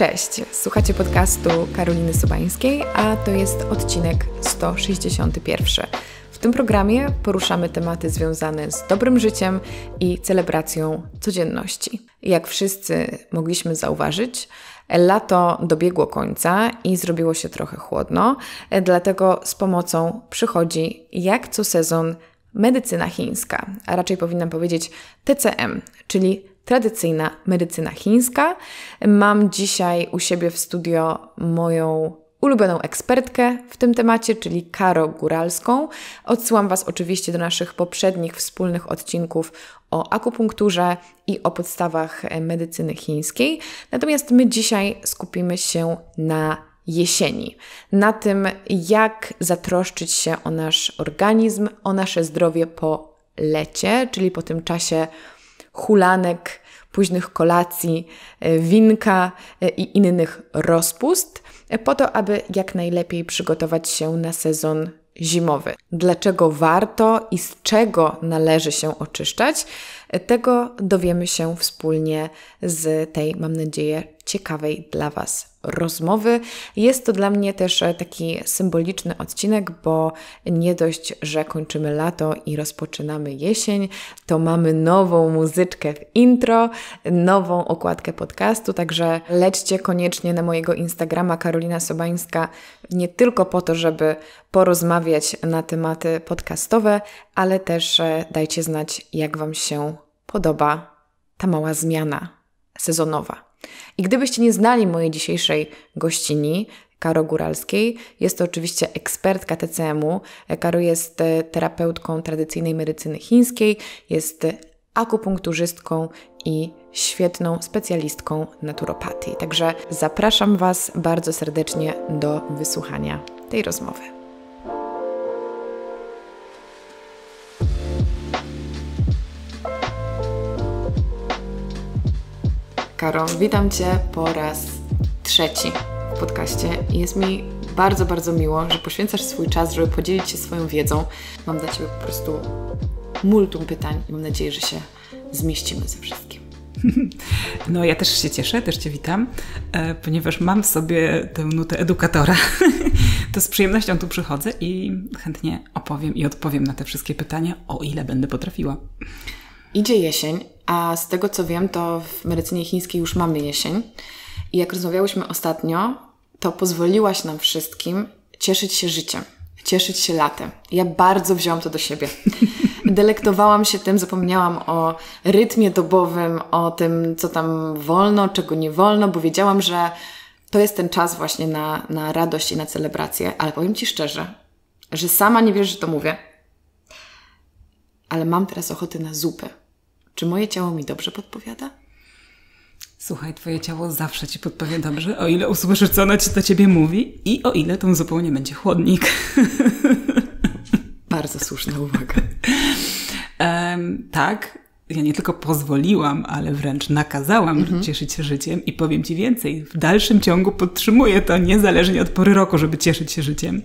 Cześć, słuchacie podcastu Karoliny Sobańskiej, a to jest odcinek 161. W tym programie poruszamy tematy związane z dobrym życiem i celebracją codzienności. Jak wszyscy mogliśmy zauważyć, lato dobiegło końca i zrobiło się trochę chłodno, dlatego z pomocą przychodzi jak co sezon medycyna chińska, a raczej powinnam powiedzieć TCM, czyli tradycyjna medycyna chińska. Mam dzisiaj u siebie w studio moją ulubioną ekspertkę w tym temacie, czyli Karo Góralską. Odsyłam Was oczywiście do naszych poprzednich wspólnych odcinków o akupunkturze i o podstawach medycyny chińskiej. Natomiast my dzisiaj skupimy się na jesieni, na tym, jak zatroszczyć się o nasz organizm, o nasze zdrowie po lecie, czyli po tym czasie hulanek, późnych kolacji, e, winka e, i innych rozpust, e, po to, aby jak najlepiej przygotować się na sezon zimowy. Dlaczego warto i z czego należy się oczyszczać, tego dowiemy się wspólnie z tej, mam nadzieję, ciekawej dla Was rozmowy. Jest to dla mnie też e, taki symboliczny odcinek, bo nie dość, że kończymy lato i rozpoczynamy jesień, to mamy nową muzyczkę w intro, nową okładkę podcastu, także lećcie koniecznie na mojego Instagrama Karolina Sobańska, nie tylko po to, żeby porozmawiać na tematy podcastowe, ale też e, dajcie znać, jak Wam się podoba ta mała zmiana sezonowa. I gdybyście nie znali mojej dzisiejszej gościni, Karo Góralskiej. Jest to oczywiście ekspertka TCM-u. Karo jest e, terapeutką tradycyjnej medycyny chińskiej, jest akupunkturzystką i świetną specjalistką naturopatii. Także zapraszam Was bardzo serdecznie do wysłuchania tej rozmowy. Karo, witam Cię po raz trzeci w podcaście. Jest mi bardzo, bardzo miło, że poświęcasz swój czas, żeby podzielić się swoją wiedzą. Mam dla Ciebie po prostu multum pytań i mam nadzieję, że się zmieścimy ze wszystkim. No, ja też się cieszę, też Cię witam, e, ponieważ mam w sobie tę nutę edukatora. To z przyjemnością tu przychodzę i chętnie opowiem i odpowiem na te wszystkie pytania, o ile będę potrafiła. Idzie jesień, a z tego co wiem, to w medycynie chińskiej już mamy jesień. I jak rozmawiałyśmy ostatnio, to pozwoliłaś nam wszystkim cieszyć się życiem, cieszyć się latem. Ja bardzo wziąłam to do siebie. Delektowałam się tym, zapomniałam o rytmie dobowym, o tym, co tam wolno, czego nie wolno, bo wiedziałam, że to jest ten czas właśnie na, na radość i na celebrację. Ale powiem Ci szczerze, że sama nie wiesz, że to mówię, ale mam teraz ochotę na zupę. Czy moje ciało mi dobrze podpowiada? Słuchaj, twoje ciało zawsze ci podpowie dobrze, o ile usłyszysz, co ono do ciebie mówi i o ile tą zupełnie będzie chłodnik. Bardzo słuszna uwaga. Um, tak, ja nie tylko pozwoliłam, ale wręcz nakazałam mhm. cieszyć się życiem i powiem Ci więcej, w dalszym ciągu podtrzymuję to niezależnie od pory roku, żeby cieszyć się życiem.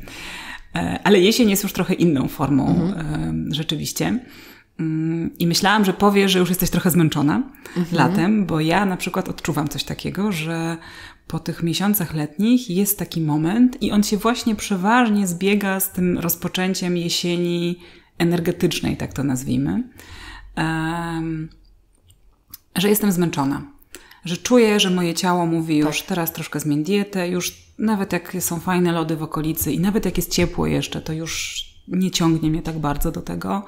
E, ale jesień jest już trochę inną formą mhm. rzeczywiście. Mm, I myślałam, że powie, że już jesteś trochę zmęczona mhm. latem, bo ja na przykład odczuwam coś takiego, że po tych miesiącach letnich jest taki moment i on się właśnie przeważnie zbiega z tym rozpoczęciem jesieni energetycznej, tak to nazwijmy, um, że jestem zmęczona. Że czuję, że moje ciało mówi już tak. teraz troszkę zmień dietę, już nawet jak są fajne lody w okolicy i nawet jak jest ciepło jeszcze, to już nie ciągnie mnie tak bardzo do tego.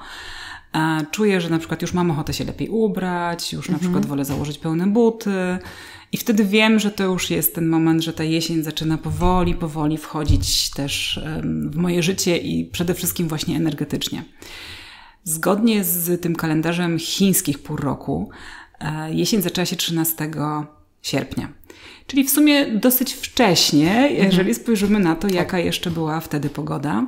Czuję, że na przykład już mam ochotę się lepiej ubrać, już na mhm. przykład wolę założyć pełne buty. I wtedy wiem, że to już jest ten moment, że ta jesień zaczyna powoli, powoli wchodzić też w moje życie i przede wszystkim właśnie energetycznie. Zgodnie z tym kalendarzem chińskich pół roku, e, jesień zaczęła się 13 sierpnia. Czyli w sumie dosyć wcześnie, jeżeli mhm. spojrzymy na to, jaka jeszcze była wtedy pogoda.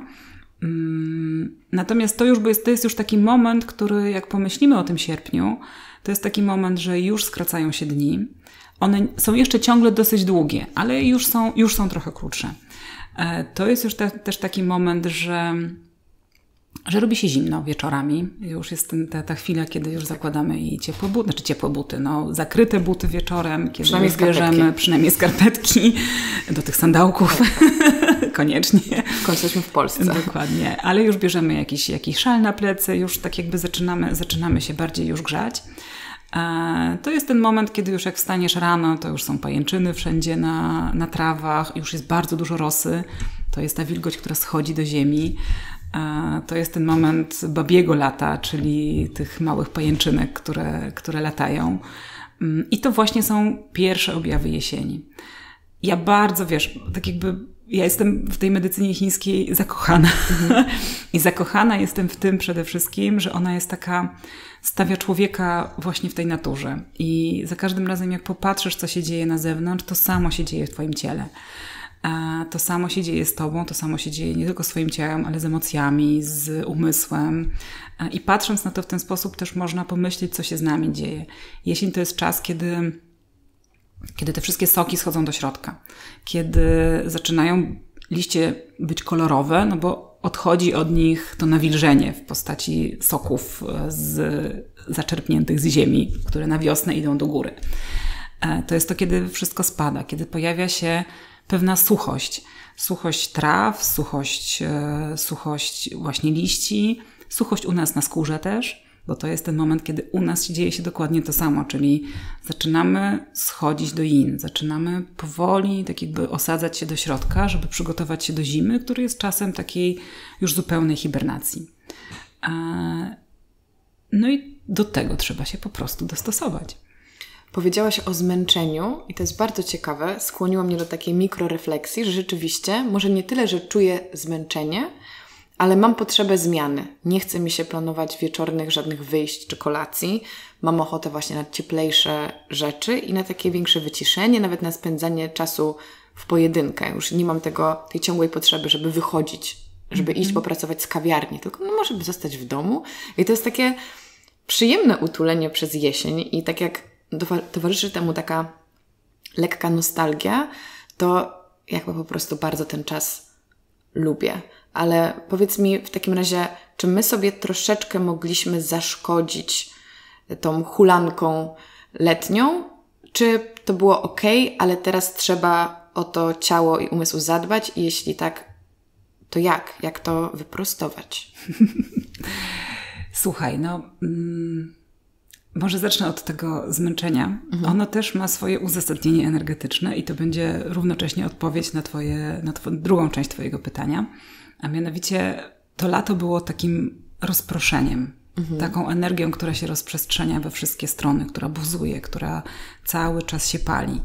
Mm, natomiast to już jest, to jest już taki moment, który jak pomyślimy o tym sierpniu, to jest taki moment, że już skracają się dni. One są jeszcze ciągle dosyć długie, ale już są, już są trochę krótsze. E, to jest już te, też taki moment, że że robi się zimno wieczorami. Już jest ten, ta, ta chwila, kiedy już zakładamy i ciepłe buty, znaczy ciepłe buty, no zakryte buty wieczorem, kiedy przynajmniej zbierzemy skarpetki. przynajmniej skarpetki do tych sandałków. Tak. Koniecznie. W końcu jesteśmy w Polsce. Dokładnie. Ale już bierzemy jakiś, jakiś szal na plecy, już tak jakby zaczynamy, zaczynamy się bardziej już grzać. E, to jest ten moment, kiedy już jak wstaniesz rano, to już są pajęczyny wszędzie na, na trawach, już jest bardzo dużo rosy. To jest ta wilgoć, która schodzi do ziemi. E, to jest ten moment babiego lata, czyli tych małych pajęczynek, które, które latają. Mm, I to właśnie są pierwsze objawy jesieni. Ja bardzo, wiesz, tak jakby ja jestem w tej medycynie chińskiej zakochana. Mhm. I zakochana jestem w tym przede wszystkim, że ona jest taka, stawia człowieka właśnie w tej naturze. I za każdym razem, jak popatrzysz, co się dzieje na zewnątrz, to samo się dzieje w Twoim ciele. To samo się dzieje z Tobą, to samo się dzieje nie tylko swoim ciałem, ale z emocjami, z umysłem. I patrząc na to w ten sposób, też można pomyśleć, co się z nami dzieje. Jesień to jest czas, kiedy, kiedy te wszystkie soki schodzą do środka, kiedy zaczynają liście być kolorowe, no bo odchodzi od nich to nawilżenie w postaci soków e, z, zaczerpniętych z ziemi, które na wiosnę idą do góry. E, to jest to, kiedy wszystko spada, kiedy pojawia się pewna suchość. Suchość traw, suchość, e, suchość właśnie liści, suchość u nas na skórze też, bo to jest ten moment, kiedy u nas dzieje się dokładnie to samo, czyli zaczynamy schodzić do in, zaczynamy powoli tak jakby osadzać się do środka, żeby przygotować się do zimy, który jest czasem takiej już zupełnej hibernacji. No i do tego trzeba się po prostu dostosować. Powiedziałaś o zmęczeniu i to jest bardzo ciekawe. Skłoniło mnie do takiej mikrorefleksji, że rzeczywiście może nie tyle, że czuję zmęczenie, ale mam potrzebę zmiany. Nie chce mi się planować wieczornych żadnych wyjść czy kolacji. Mam ochotę właśnie na cieplejsze rzeczy i na takie większe wyciszenie, nawet na spędzanie czasu w pojedynkę. Już nie mam tego, tej ciągłej potrzeby, żeby wychodzić, żeby iść mhm. popracować z kawiarni, tylko no może by zostać w domu. I to jest takie przyjemne utulenie przez jesień i tak jak towarzyszy temu taka lekka nostalgia, to jakby po prostu bardzo ten czas lubię. Ale powiedz mi w takim razie, czy my sobie troszeczkę mogliśmy zaszkodzić tą hulanką letnią, czy to było ok, ale teraz trzeba o to ciało i umysł zadbać i jeśli tak, to jak? Jak to wyprostować? Słuchaj, no. Mm może zacznę od tego zmęczenia. Mhm. Ono też ma swoje uzasadnienie energetyczne i to będzie równocześnie odpowiedź na, twoje, na drugą część Twojego pytania. A mianowicie to lato było takim rozproszeniem, mhm. taką energią, która się rozprzestrzenia we wszystkie strony, która buzuje, która cały czas się pali.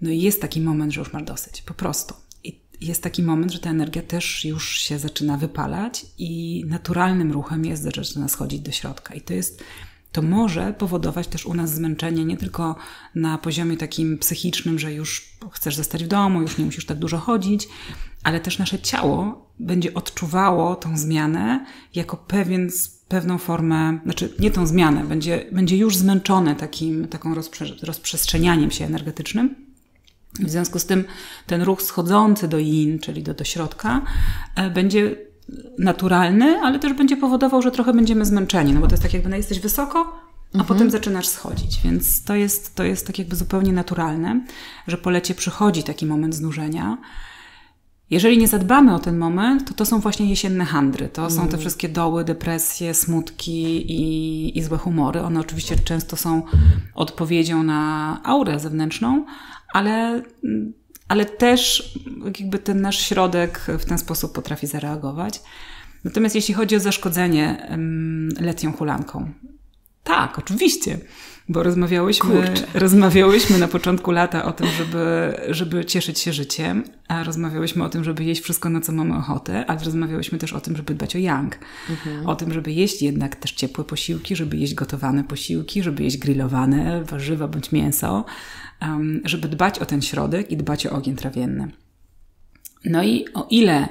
No i jest taki moment, że już masz dosyć, po prostu. I jest taki moment, że ta energia też już się zaczyna wypalać i naturalnym ruchem jest, że zaczyna schodzić do środka. I to jest to może powodować też u nas zmęczenie nie tylko na poziomie takim psychicznym, że już chcesz zostać w domu, już nie musisz tak dużo chodzić, ale też nasze ciało będzie odczuwało tą zmianę jako pewien, pewną formę, znaczy nie tą zmianę, będzie, będzie już zmęczone takim, taką rozprze rozprzestrzenianiem się energetycznym. W związku z tym ten ruch schodzący do yin, czyli do, do środka, e, będzie naturalny, ale też będzie powodował, że trochę będziemy zmęczeni, no bo to jest tak jakby no jesteś wysoko, a mhm. potem zaczynasz schodzić, więc to jest, to jest tak jakby zupełnie naturalne, że po lecie przychodzi taki moment znużenia. Jeżeli nie zadbamy o ten moment, to to są właśnie jesienne handry. To są te mm. wszystkie doły, depresje, smutki i, i złe humory. One oczywiście często są odpowiedzią na aurę zewnętrzną, ale ale też jakby ten nasz środek w ten sposób potrafi zareagować. Natomiast jeśli chodzi o zaszkodzenie letnią hulanką, tak, oczywiście, bo rozmawiałyśmy, rozmawiałyśmy na początku lata o tym, żeby, żeby cieszyć się życiem, a rozmawiałyśmy o tym, żeby jeść wszystko, na co mamy ochotę, ale rozmawiałyśmy też o tym, żeby dbać o yang. Mhm. O tym, żeby jeść jednak też ciepłe posiłki, żeby jeść gotowane posiłki, żeby jeść grillowane warzywa bądź mięso, um, żeby dbać o ten środek i dbać o ogień trawienny. No i o ile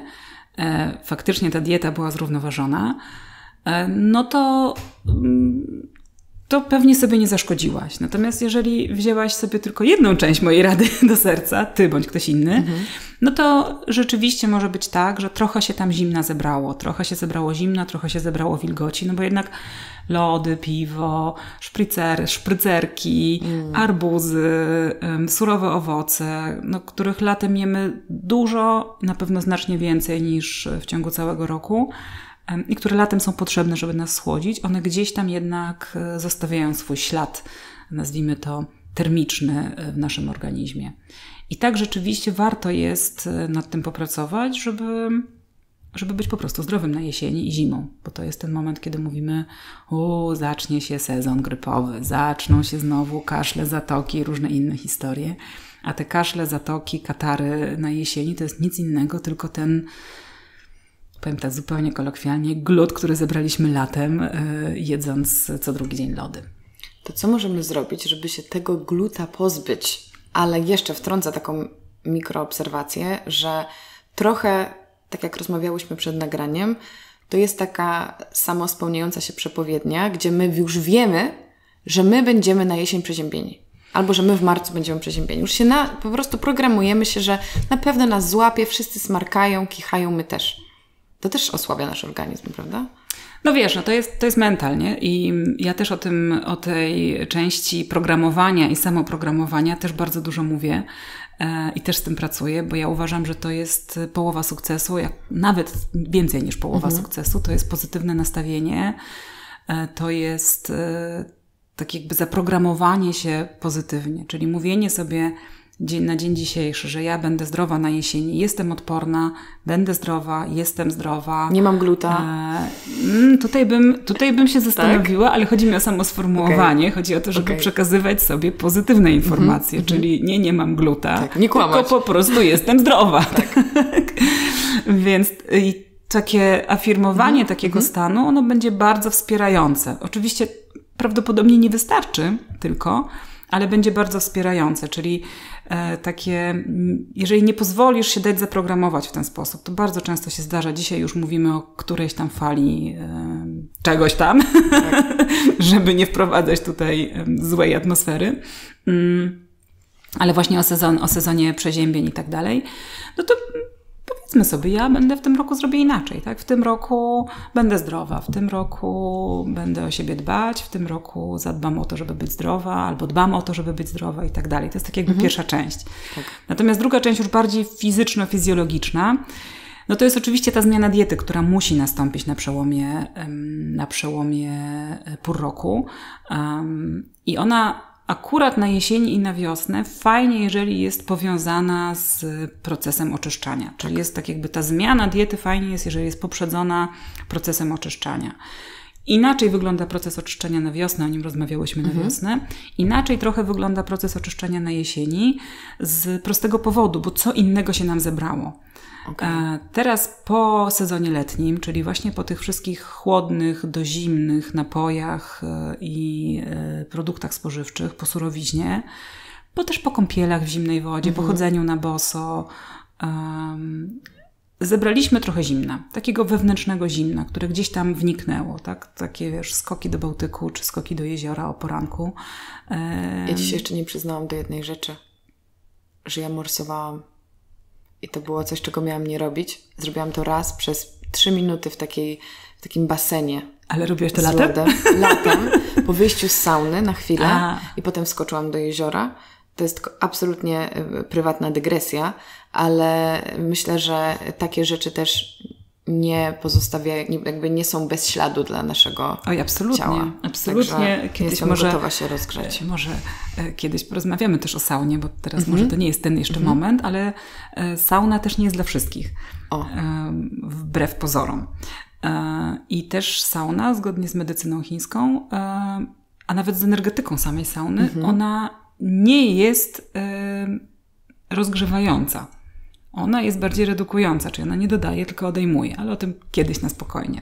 e, faktycznie ta dieta była zrównoważona, e, no to. To pewnie sobie nie zaszkodziłaś. Natomiast jeżeli wzięłaś sobie tylko jedną część mojej rady do serca, ty bądź ktoś inny, mhm. no to rzeczywiście może być tak, że trochę się tam zimna zebrało. Trochę się zebrało zimna, trochę się zebrało wilgoci, no bo jednak lody, piwo, szpricer, szprycerki, mm. arbuzy, surowe owoce, no, których latem jemy dużo, na pewno znacznie więcej niż w ciągu całego roku i które latem są potrzebne, żeby nas schłodzić, one gdzieś tam jednak e, zostawiają swój ślad, nazwijmy to termiczny e, w naszym organizmie. I tak rzeczywiście warto jest e, nad tym popracować, żeby, żeby być po prostu zdrowym na jesieni i zimą, bo to jest ten moment, kiedy mówimy, o, zacznie się sezon grypowy, zaczną się znowu kaszle, zatoki różne inne historie. A te kaszle, zatoki, katary na jesieni to jest nic innego, tylko ten powiem tak zupełnie kolokwialnie, glut, który zebraliśmy latem, e, jedząc co drugi dzień lody. To co możemy zrobić, żeby się tego gluta pozbyć? Ale jeszcze wtrącę taką mikroobserwację, że trochę, tak jak rozmawiałyśmy przed nagraniem, to jest taka samospełniająca się przepowiednia, gdzie my już wiemy, że my będziemy na jesień przeziębieni. Albo że my w marcu będziemy przeziębieni. Już się na, po prostu programujemy się, że na pewno nas złapie, wszyscy smarkają, kichają, my też. To też osłabia nasz organizm, prawda? No wiesz, no to jest, to jest mental, nie? I ja też o tym, o tej części programowania i samoprogramowania też bardzo dużo mówię e, i też z tym pracuję, bo ja uważam, że to jest połowa sukcesu, jak nawet więcej niż połowa mhm. sukcesu, to jest pozytywne nastawienie, e, to jest e, tak jakby zaprogramowanie się pozytywnie, czyli mówienie sobie, dzień na dzień dzisiejszy, że ja będę zdrowa na jesieni, jestem odporna, będę zdrowa, jestem zdrowa. Nie mam gluta. E, tutaj, bym, tutaj bym się zastanowiła, tak? ale chodzi mi o samo sformułowanie. Okay. Chodzi o to, żeby okay. przekazywać sobie pozytywne mhm, informacje, mm -hmm. czyli nie, nie mam gluta, tak, nie kłamać. tylko po prostu jestem zdrowa. tak. Więc i takie afirmowanie mm -hmm. takiego mm -hmm. stanu, ono będzie bardzo wspierające. Oczywiście prawdopodobnie nie wystarczy tylko, ale będzie bardzo wspierające, czyli takie, jeżeli nie pozwolisz się dać zaprogramować w ten sposób, to bardzo często się zdarza, dzisiaj już mówimy o którejś tam fali e, czegoś tam, tak. żeby nie wprowadzać tutaj e, złej atmosfery. Mm, ale właśnie o, sezon, o sezonie przeziębień i tak dalej, no to powiedzmy sobie, ja będę w tym roku zrobię inaczej, tak? W tym roku będę zdrowa, w tym roku będę o siebie dbać, w tym roku zadbam o to, żeby być zdrowa, albo dbam o to, żeby być zdrowa i tak dalej. To jest tak jakby mhm. pierwsza część. Tak. Natomiast druga część już bardziej fizyczno-fizjologiczna, no to jest oczywiście ta zmiana diety, która musi nastąpić na przełomie, na przełomie e, pół roku. I ona akurat na jesieni i na wiosnę fajnie, jeżeli jest powiązana z procesem oczyszczania. Czyli jest tak jakby ta zmiana diety fajnie jest, jeżeli jest poprzedzona procesem oczyszczania. Inaczej wygląda proces oczyszczania na wiosnę, o nim rozmawiałyśmy mhm. na wiosnę. Inaczej trochę wygląda proces oczyszczania na jesieni z prostego powodu, bo co innego się nam zebrało. Okay. Teraz po sezonie letnim, czyli właśnie po tych wszystkich chłodnych, dozimnych napojach e, i e, produktach spożywczych, po surowiźnie, bo też po kąpielach w zimnej wodzie, mm -hmm. po chodzeniu na boso, um, zebraliśmy trochę zimna, takiego wewnętrznego zimna, które gdzieś tam wniknęło, tak? Takie wiesz, skoki do Bałtyku czy skoki do jeziora o poranku. Um, ja dzisiaj jeszcze nie przyznałam do jednej rzeczy, że ja morsowałam i to było coś, czego miałam nie robić. Zrobiłam to raz przez trzy minuty w, takiej, w takim basenie. Ale robiłaś to latem? Lodem. Latem, po wyjściu z sauny na chwilę A. i potem wskoczyłam do jeziora. To jest absolutnie y, prywatna dygresja, ale myślę, że takie rzeczy też nie pozostawiają, jakby nie są bez śladu dla naszego Oj, absolutnie, ciała. Absolutnie. Także kiedyś może, gotowa się rozgrzeć. E, może e, kiedyś porozmawiamy też o saunie, bo teraz mm -hmm. może to nie jest ten jeszcze mm -hmm. moment, ale e, sauna też nie jest dla wszystkich. O. Wbrew pozorom. I też sauna, zgodnie z medycyną chińską, a nawet z energetyką samej sauny, mm -hmm. ona nie jest rozgrzewająca. Ona jest bardziej redukująca, czyli ona nie dodaje, tylko odejmuje, ale o tym kiedyś na spokojnie.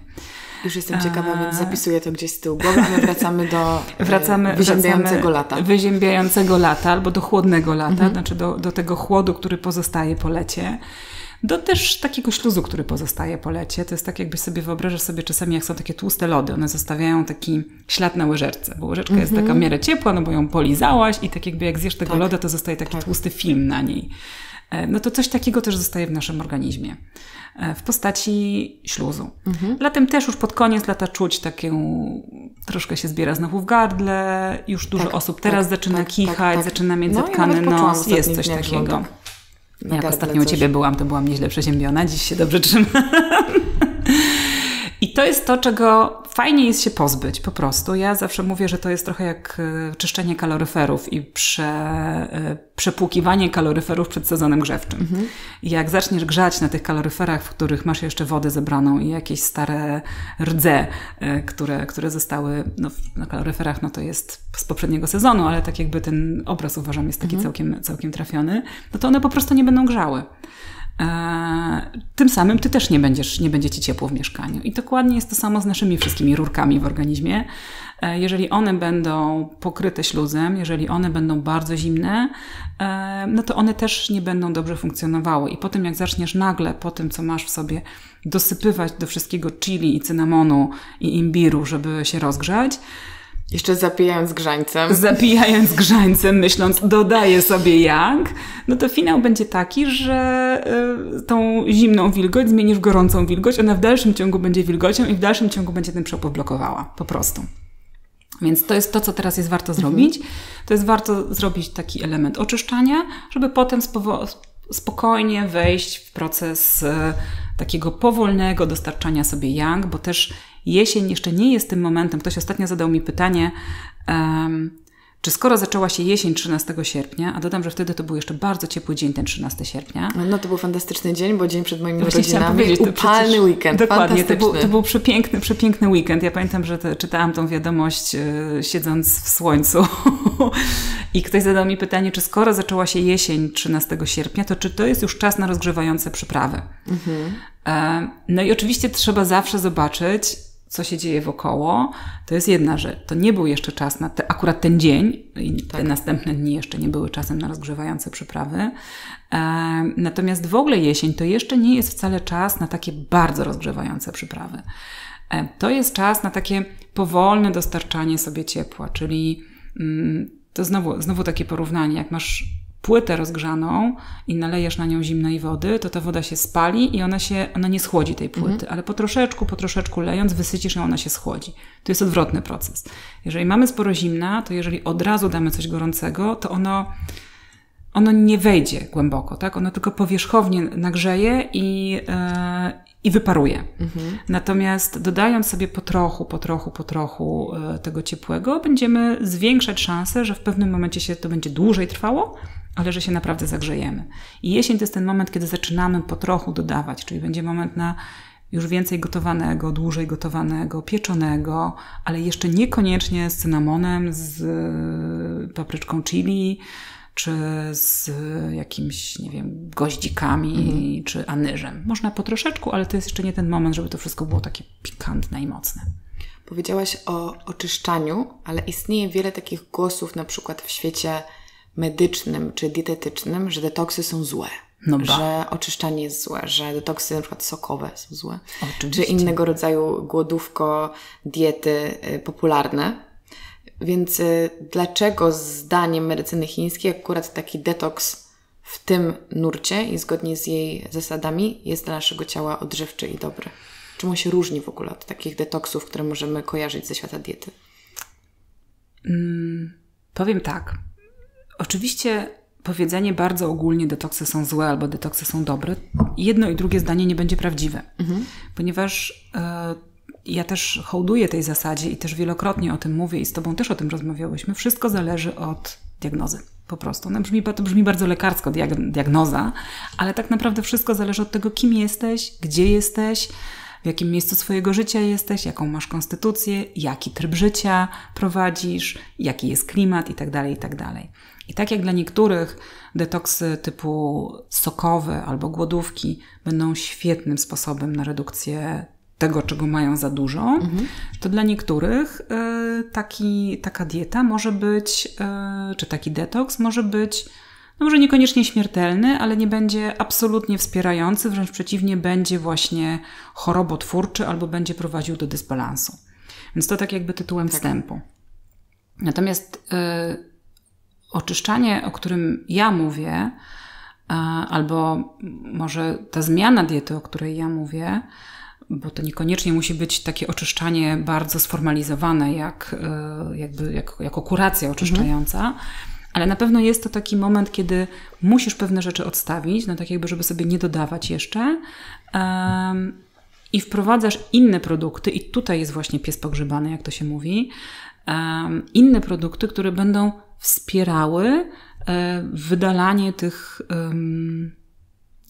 Już jestem ciekawa, więc zapisuję to gdzieś z tyłu głowy, a my wracamy do e, wracamy, wyziębiającego wracamy lata. Wyziębiającego lata albo do chłodnego lata, mhm. znaczy do, do tego chłodu, który pozostaje po lecie. do też takiego śluzu, który pozostaje po lecie. To jest tak, jakbyś sobie wyobrażasz sobie czasami, jak są takie tłuste lody, one zostawiają taki ślad na łyżeczce, bo łyżeczka jest taka w miarę ciepła, no bo ją polizałaś i tak jakby jak zjesz tego tak. loda, to zostaje taki tak. tłusty film na niej. E, no to coś takiego też zostaje w naszym organizmie e, w postaci śluzu. Mhm. Latem też już pod koniec lata czuć taką, troszkę się zbiera znowu w gardle, już dużo tak, osób teraz tak, zaczyna tak, tak kichać, tak. zaczyna mieć no, zatkany nos, jest coś takiego. Jak ostatnio u Ciebie byłam, to byłam nieźle przeziębiona, dziś się dobrze trzymam. I to jest to, czego fajnie jest się pozbyć po prostu. Ja zawsze mówię, że to jest trochę jak e, czyszczenie kaloryferów i prze, e, przepłukiwanie kaloryferów przed sezonem grzewczym. Mhm. Jak zaczniesz grzać na tych kaloryferach, w których masz jeszcze wodę zebraną i jakieś stare rdze, e, które, które zostały no, na kaloryferach, no to jest z poprzedniego sezonu, ale tak jakby ten obraz uważam jest taki mhm. całkiem, całkiem trafiony, no to one po prostu nie będą grzały. E, tym samym ty też nie będziesz, nie będzie ci ciepło w mieszkaniu. I dokładnie jest to samo z naszymi wszystkimi rurkami w organizmie. E, jeżeli one będą pokryte śluzem, jeżeli one będą bardzo zimne, e, no to one też nie będą dobrze funkcjonowały. I potem jak zaczniesz nagle po tym, co masz w sobie, dosypywać do wszystkiego chili i cynamonu i imbiru, żeby się rozgrzać, jeszcze zapijając grzańcem. Zapijając grzańcem, myśląc, dodaję sobie jak, no to finał będzie taki, że y, tą zimną wilgoć zmienisz w gorącą wilgoć, ona w dalszym ciągu będzie wilgocią i w dalszym ciągu będzie ten przepływ blokowała. Po prostu. Więc to jest to, co teraz jest warto zrobić. Mhm. To jest warto zrobić taki element oczyszczania, żeby potem spokojnie wejść w proces y, takiego powolnego dostarczania sobie yang, bo też jesień jeszcze nie jest tym momentem. Ktoś ostatnio zadał mi pytanie, um, czy skoro zaczęła się jesień 13 sierpnia, a dodam, że wtedy to był jeszcze bardzo ciepły dzień, ten 13 sierpnia. No to był fantastyczny dzień, bo dzień przed moimi rodzinami, upalny weekend, Dokładnie, to był, to był przepiękny, przepiękny weekend. Ja pamiętam, że te, czytałam tą wiadomość e, siedząc w słońcu i ktoś zadał mi pytanie, czy skoro zaczęła się jesień 13 sierpnia, to czy to jest już czas na rozgrzewające przyprawy? Mhm. E, no i oczywiście trzeba zawsze zobaczyć, co się dzieje wokoło, to jest jedna rzecz. To nie był jeszcze czas na te, akurat ten dzień i tak. te następne dni jeszcze nie były czasem na rozgrzewające przyprawy. E, natomiast w ogóle jesień to jeszcze nie jest wcale czas na takie bardzo rozgrzewające przyprawy. E, to jest czas na takie powolne dostarczanie sobie ciepła, czyli mm, to znowu, znowu takie porównanie, jak masz płytę rozgrzaną i nalejesz na nią zimnej wody, to ta woda się spali i ona się, ona nie schłodzi tej płyty, mhm. ale po troszeczku, po troszeczku lejąc, wysycisz ją, ona się schłodzi. To jest odwrotny proces. Jeżeli mamy sporo zimna, to jeżeli od razu damy coś gorącego, to ono, ono nie wejdzie głęboko, tak? Ono tylko powierzchownie nagrzeje i, yy, i wyparuje. Mhm. Natomiast dodając sobie po trochu, po trochu, po trochu yy, tego ciepłego, będziemy zwiększać szanse, że w pewnym momencie się to będzie dłużej trwało, ale że się naprawdę zagrzejemy. I jesień to jest ten moment, kiedy zaczynamy po trochu dodawać, czyli będzie moment na już więcej gotowanego, dłużej gotowanego, pieczonego, ale jeszcze niekoniecznie z cynamonem, z e, papryczką chili, czy z jakimś, nie wiem, goździkami, mhm. czy anyżem. Można po troszeczku, ale to jest jeszcze nie ten moment, żeby to wszystko było takie pikantne i mocne. Powiedziałaś o oczyszczaniu, ale istnieje wiele takich głosów, na przykład w świecie medycznym czy dietetycznym, że detoksy są złe. No że oczyszczanie jest złe, że detoksy na przykład sokowe są złe, Oczywiście. czy innego rodzaju głodówko, diety y, popularne. Więc y, dlaczego zdaniem medycyny chińskiej akurat taki detoks w tym nurcie i zgodnie z jej zasadami jest dla naszego ciała odżywczy i dobry? Czym on się różni w ogóle od takich detoksów, które możemy kojarzyć ze świata diety? Mm, powiem tak. Oczywiście powiedzenie bardzo ogólnie detoksy są złe albo detoksy są dobre, jedno i drugie zdanie nie będzie prawdziwe, mhm. ponieważ e, ja też hołduję tej zasadzie i też wielokrotnie o tym mówię i z Tobą też o tym rozmawiałyśmy. Wszystko zależy od diagnozy. Po prostu. Ona brzmi, to brzmi bardzo lekarsko, diagnoza, ale tak naprawdę wszystko zależy od tego, kim jesteś, gdzie jesteś, w jakim miejscu swojego życia jesteś, jaką masz konstytucję, jaki tryb życia prowadzisz, jaki jest klimat itd., tak itd. I tak jak dla niektórych detoksy typu sokowe albo głodówki będą świetnym sposobem na redukcję tego, czego mają za dużo, mhm. to dla niektórych y, taki, taka dieta może być, y, czy taki detoks może być no może niekoniecznie śmiertelny, ale nie będzie absolutnie wspierający, wręcz przeciwnie, będzie właśnie chorobotwórczy albo będzie prowadził do dysbalansu. Więc to tak jakby tytułem tak. wstępu. Natomiast y, oczyszczanie, o którym ja mówię, y, albo może ta zmiana diety, o której ja mówię, bo to niekoniecznie musi być takie oczyszczanie bardzo sformalizowane, jak, y, jakby, jak, jako kuracja oczyszczająca, mhm. ale na pewno jest to taki moment, kiedy musisz pewne rzeczy odstawić, no tak jakby, żeby sobie nie dodawać jeszcze. Um, i wprowadzasz inne produkty, i tutaj jest właśnie pies pogrzebany, jak to się mówi, um, inne produkty, które będą wspierały um, wydalanie tych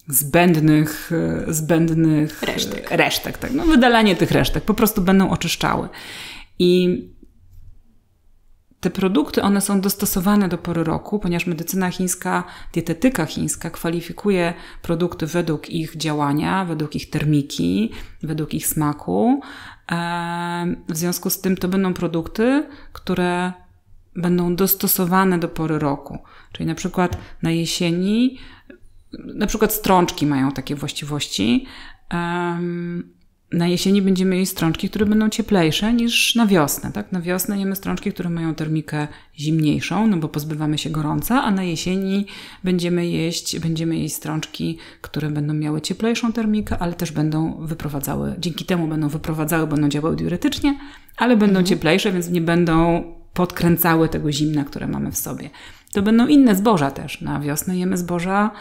zbędnych, e, zbędnych resztek. resztek tak. no, wydalanie tych resztek, po prostu będą oczyszczały. I te produkty, one są dostosowane do pory roku, ponieważ medycyna chińska, dietetyka chińska kwalifikuje produkty według ich działania, według ich termiki, według ich smaku. W związku z tym to będą produkty, które będą dostosowane do pory roku. Czyli na przykład na jesieni, na przykład strączki mają takie właściwości na jesieni będziemy jeść strączki, które będą cieplejsze niż na wiosnę. Tak? Na wiosnę jemy strączki, które mają termikę zimniejszą, no bo pozbywamy się gorąca, a na jesieni będziemy jeść, będziemy jeść strączki, które będą miały cieplejszą termikę, ale też będą wyprowadzały, dzięki temu będą wyprowadzały, będą działały diuretycznie, ale będą mhm. cieplejsze, więc nie będą podkręcały tego zimna, które mamy w sobie. To będą inne zboża też. Na wiosnę jemy zboża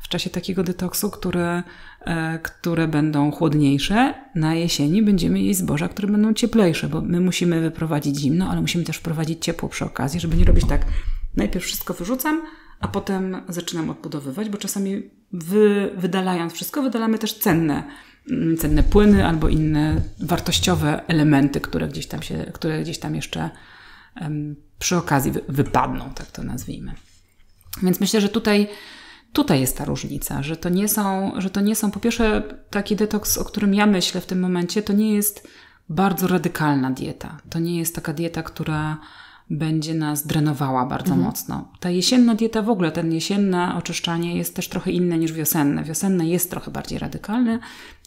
w czasie takiego detoksu, które, e, które będą chłodniejsze. Na jesieni będziemy jeść zboża, które będą cieplejsze, bo my musimy wyprowadzić zimno, ale musimy też wprowadzić ciepło przy okazji, żeby nie robić tak. Najpierw wszystko wyrzucam, a potem zaczynam odbudowywać, bo czasami wy, wydalając wszystko, wydalamy też cenne, mm, cenne płyny albo inne wartościowe elementy, które gdzieś tam, się, które gdzieś tam jeszcze przy okazji wypadną, tak to nazwijmy. Więc myślę, że tutaj Tutaj jest ta różnica, że to nie są, że to nie są, po pierwsze, taki detoks, o którym ja myślę w tym momencie, to nie jest bardzo radykalna dieta. To nie jest taka dieta, która będzie nas drenowała bardzo mhm. mocno. Ta jesienna dieta w ogóle, ten jesienne oczyszczanie jest też trochę inne niż wiosenne. Wiosenne jest trochę bardziej radykalne,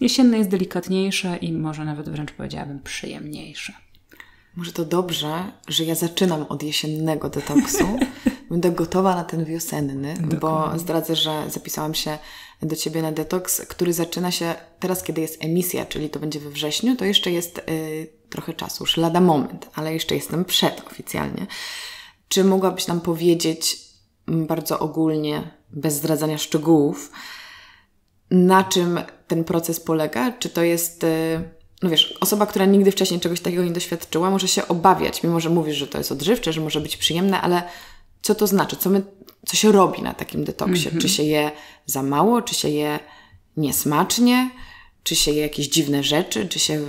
jesienne jest delikatniejsze i może nawet wręcz powiedziałabym przyjemniejsze. Może to dobrze, że ja zaczynam od jesiennego detoksu. Będę gotowa na ten wiosenny, Dokładnie. bo zdradzę, że zapisałam się do Ciebie na detoks, który zaczyna się teraz, kiedy jest emisja, czyli to będzie we wrześniu, to jeszcze jest y, trochę czasu, już lada moment, ale jeszcze jestem przed oficjalnie. Czy mogłabyś nam powiedzieć bardzo ogólnie, bez zdradzania szczegółów, na czym ten proces polega? Czy to jest... Y, no wiesz, osoba, która nigdy wcześniej czegoś takiego nie doświadczyła, może się obawiać, mimo że mówisz, że to jest odżywcze, że może być przyjemne, ale co to znaczy? Co, my, co się robi na takim detoksie? Mm -hmm. Czy się je za mało, czy się je niesmacznie, czy się je jakieś dziwne rzeczy, czy się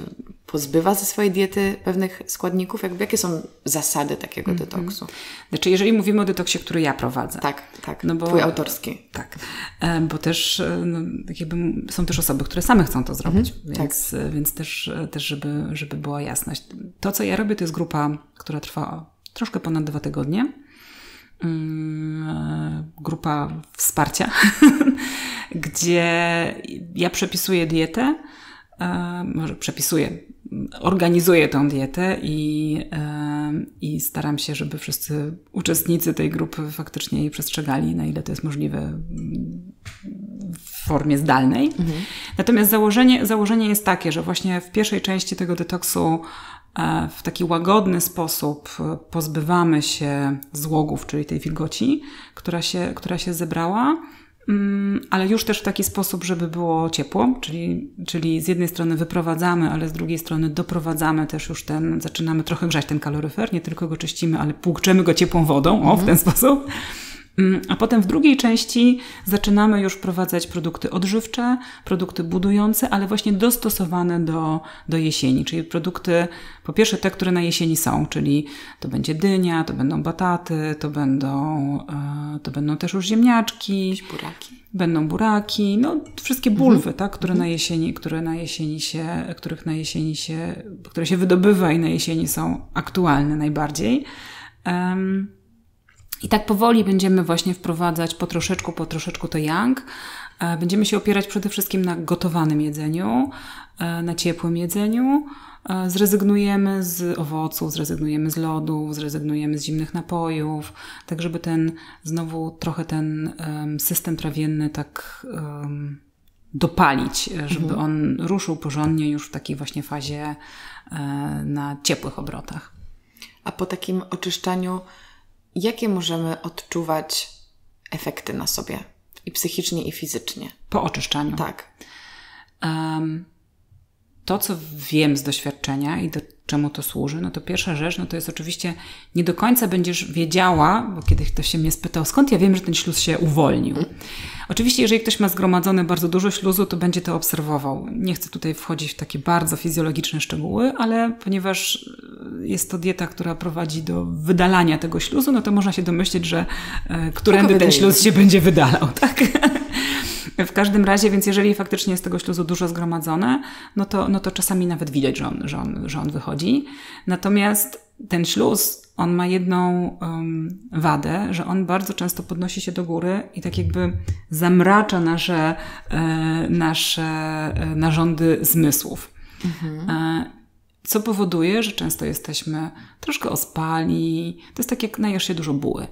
pozbywa ze swojej diety pewnych składników? Jakby, jakie są zasady takiego mm -hmm. detoksu? Znaczy, jeżeli mówimy o detoksie, który ja prowadzę. Tak, tak. No bo, Twój autorski. Tak. E, bo też e, no, jakby są też osoby, które same chcą to zrobić, mm -hmm. więc, tak. więc też, też żeby, żeby była jasność. To, co ja robię, to jest grupa, która trwa troszkę ponad dwa tygodnie. Mm, grupa wsparcia, gdzie ja przepisuję dietę, e, może przepisuję, organizuję tą dietę i, e, i staram się, żeby wszyscy uczestnicy tej grupy faktycznie jej przestrzegali, na ile to jest możliwe w formie zdalnej. Mhm. Natomiast założenie, założenie jest takie, że właśnie w pierwszej części tego detoksu E, w taki łagodny sposób e, pozbywamy się złogów, czyli tej wilgoci, która się, która się zebrała, mm, ale już też w taki sposób, żeby było ciepło, czyli, czyli z jednej strony wyprowadzamy, ale z drugiej strony doprowadzamy też już ten, zaczynamy trochę grzać ten kaloryfer, nie tylko go czyścimy, ale płukczemy go ciepłą wodą, o, w ten mhm. sposób. Mm, a potem w drugiej części zaczynamy już wprowadzać produkty odżywcze, produkty budujące, ale właśnie dostosowane do, do jesieni, czyli produkty, po pierwsze te, które na jesieni są, czyli to będzie dynia, to będą bataty, to będą, e, to będą też już ziemniaczki. Buraki. Będą buraki, no wszystkie mhm. bulwy, mhm. tak, które mhm. na jesieni, które na jesieni się, których na jesieni się, które się wydobywa i na jesieni są aktualne najbardziej. Um, I tak powoli będziemy właśnie wprowadzać po troszeczku, po troszeczku to yang. E, będziemy się opierać przede wszystkim na gotowanym jedzeniu, e, na ciepłym jedzeniu. E, zrezygnujemy z owoców, zrezygnujemy z lodów, zrezygnujemy z zimnych napojów, tak żeby ten znowu trochę ten system trawienny tak dopalić, żeby mhm. on ruszył porządnie już w takiej właśnie fazie na ciepłych obrotach. A po takim oczyszczaniu, jakie możemy odczuwać efekty na sobie? I psychicznie, i fizycznie. Po oczyszczaniu? Tak. Um, to, co wiem z doświadczenia i do czemu to służy, no to pierwsza rzecz, no to jest oczywiście nie do końca będziesz wiedziała, bo kiedyś ktoś się mnie spytał, skąd ja wiem, że ten śluz się uwolnił. Oczywiście, jeżeli ktoś ma zgromadzone bardzo dużo śluzu, to będzie to obserwował. Nie chcę tutaj wchodzić w takie bardzo fizjologiczne szczegóły, ale ponieważ jest to dieta, która prowadzi do wydalania tego śluzu, no to można się domyślić, że e, którędy ten śluz się będzie wydalał, tak? W każdym razie, więc jeżeli faktycznie jest tego śluzu dużo zgromadzone, no to, no to czasami nawet widać, że on, że, on, że on wychodzi. Natomiast ten śluz, on ma jedną um, wadę, że on bardzo często podnosi się do góry i tak jakby zamracza nasze, e, nasze e, narządy zmysłów. Mhm. E, co powoduje, że często jesteśmy troszkę ospali. To jest tak, jak najesz się dużo buły.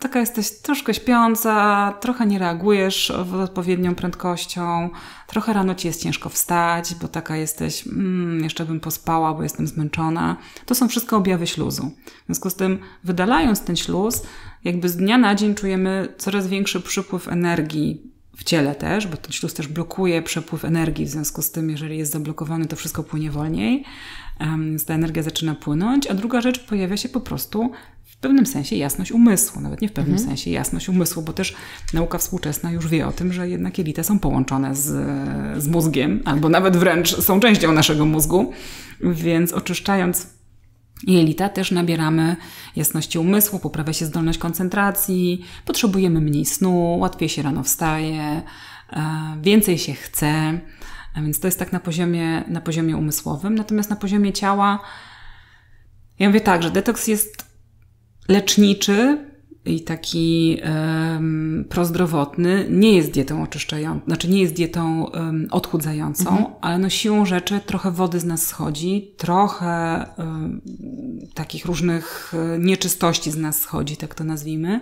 Taka jesteś troszkę śpiąca, trochę nie reagujesz w odpowiednią prędkością, trochę rano ci jest ciężko wstać, bo taka jesteś, mm, jeszcze bym pospała, bo jestem zmęczona. To są wszystko objawy śluzu. W związku z tym, wydalając ten śluz, jakby z dnia na dzień czujemy coraz większy przypływ energii w ciele też, bo ten śluz też blokuje przepływ energii, w związku z tym, jeżeli jest zablokowany, to wszystko płynie wolniej, więc ta energia zaczyna płynąć, a druga rzecz pojawia się po prostu pewnym sensie jasność umysłu, nawet nie w pewnym mhm. sensie jasność umysłu, bo też nauka współczesna już wie o tym, że jednak jelita są połączone z, z mózgiem, albo nawet wręcz są częścią naszego mózgu, więc oczyszczając jelita też nabieramy jasności umysłu, poprawia się zdolność koncentracji, potrzebujemy mniej snu, łatwiej się rano wstaje, e, więcej się chce, a więc to jest tak na poziomie, na poziomie umysłowym. Natomiast na poziomie ciała, ja mówię tak, że detoks jest leczniczy i taki um, prozdrowotny nie jest dietą oczyszczającą, znaczy nie jest dietą um, odchudzającą, mhm. ale no siłą rzeczy trochę wody z nas schodzi, trochę um, takich różnych e, nieczystości z nas schodzi, tak to nazwijmy.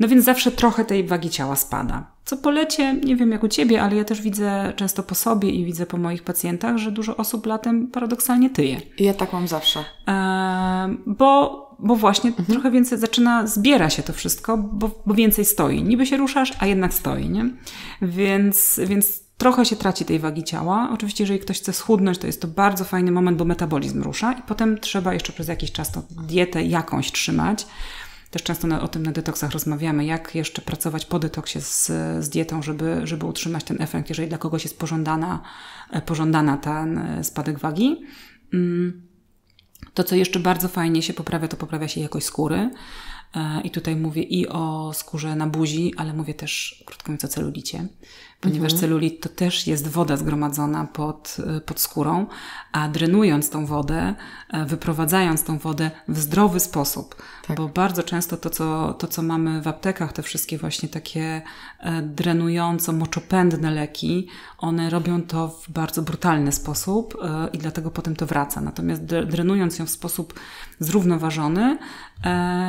No więc zawsze trochę tej wagi ciała spada. Co po lecie, nie wiem jak u ciebie, ale ja też widzę często po sobie i widzę po moich pacjentach, że dużo osób latem paradoksalnie tyje. Ja tak mam zawsze. E, bo, bo właśnie mhm. trochę więcej zaczyna, zbiera się to wszystko, bo, bo więcej stoi. Niby się ruszasz, a jednak stoi, nie? Więc, więc trochę się traci tej wagi ciała. Oczywiście, jeżeli ktoś chce schudnąć, to jest to bardzo fajny moment, bo metabolizm rusza i potem trzeba jeszcze przez jakiś czas tą dietę jakąś trzymać. Też często na, o tym na detoksach rozmawiamy, jak jeszcze pracować po detoksie z, z dietą, żeby, żeby utrzymać ten efekt, jeżeli dla kogoś jest pożądana, e, pożądana ten e, spadek wagi. Mm. To, co jeszcze bardzo fajnie się poprawia, to poprawia się jakość skóry. E, I tutaj mówię i o skórze na buzi, ale mówię też, krótko mówiąc, o celulicie ponieważ mhm. celulit to też jest woda zgromadzona pod, e, pod skórą, a drenując tą wodę, e, wyprowadzając tą wodę w zdrowy sposób, tak. bo bardzo często to co, to, co mamy w aptekach, te wszystkie właśnie takie e, drenująco, moczopędne leki, one robią to w bardzo brutalny sposób i dlatego potem to wraca. Natomiast drenując ją w sposób zrównoważony,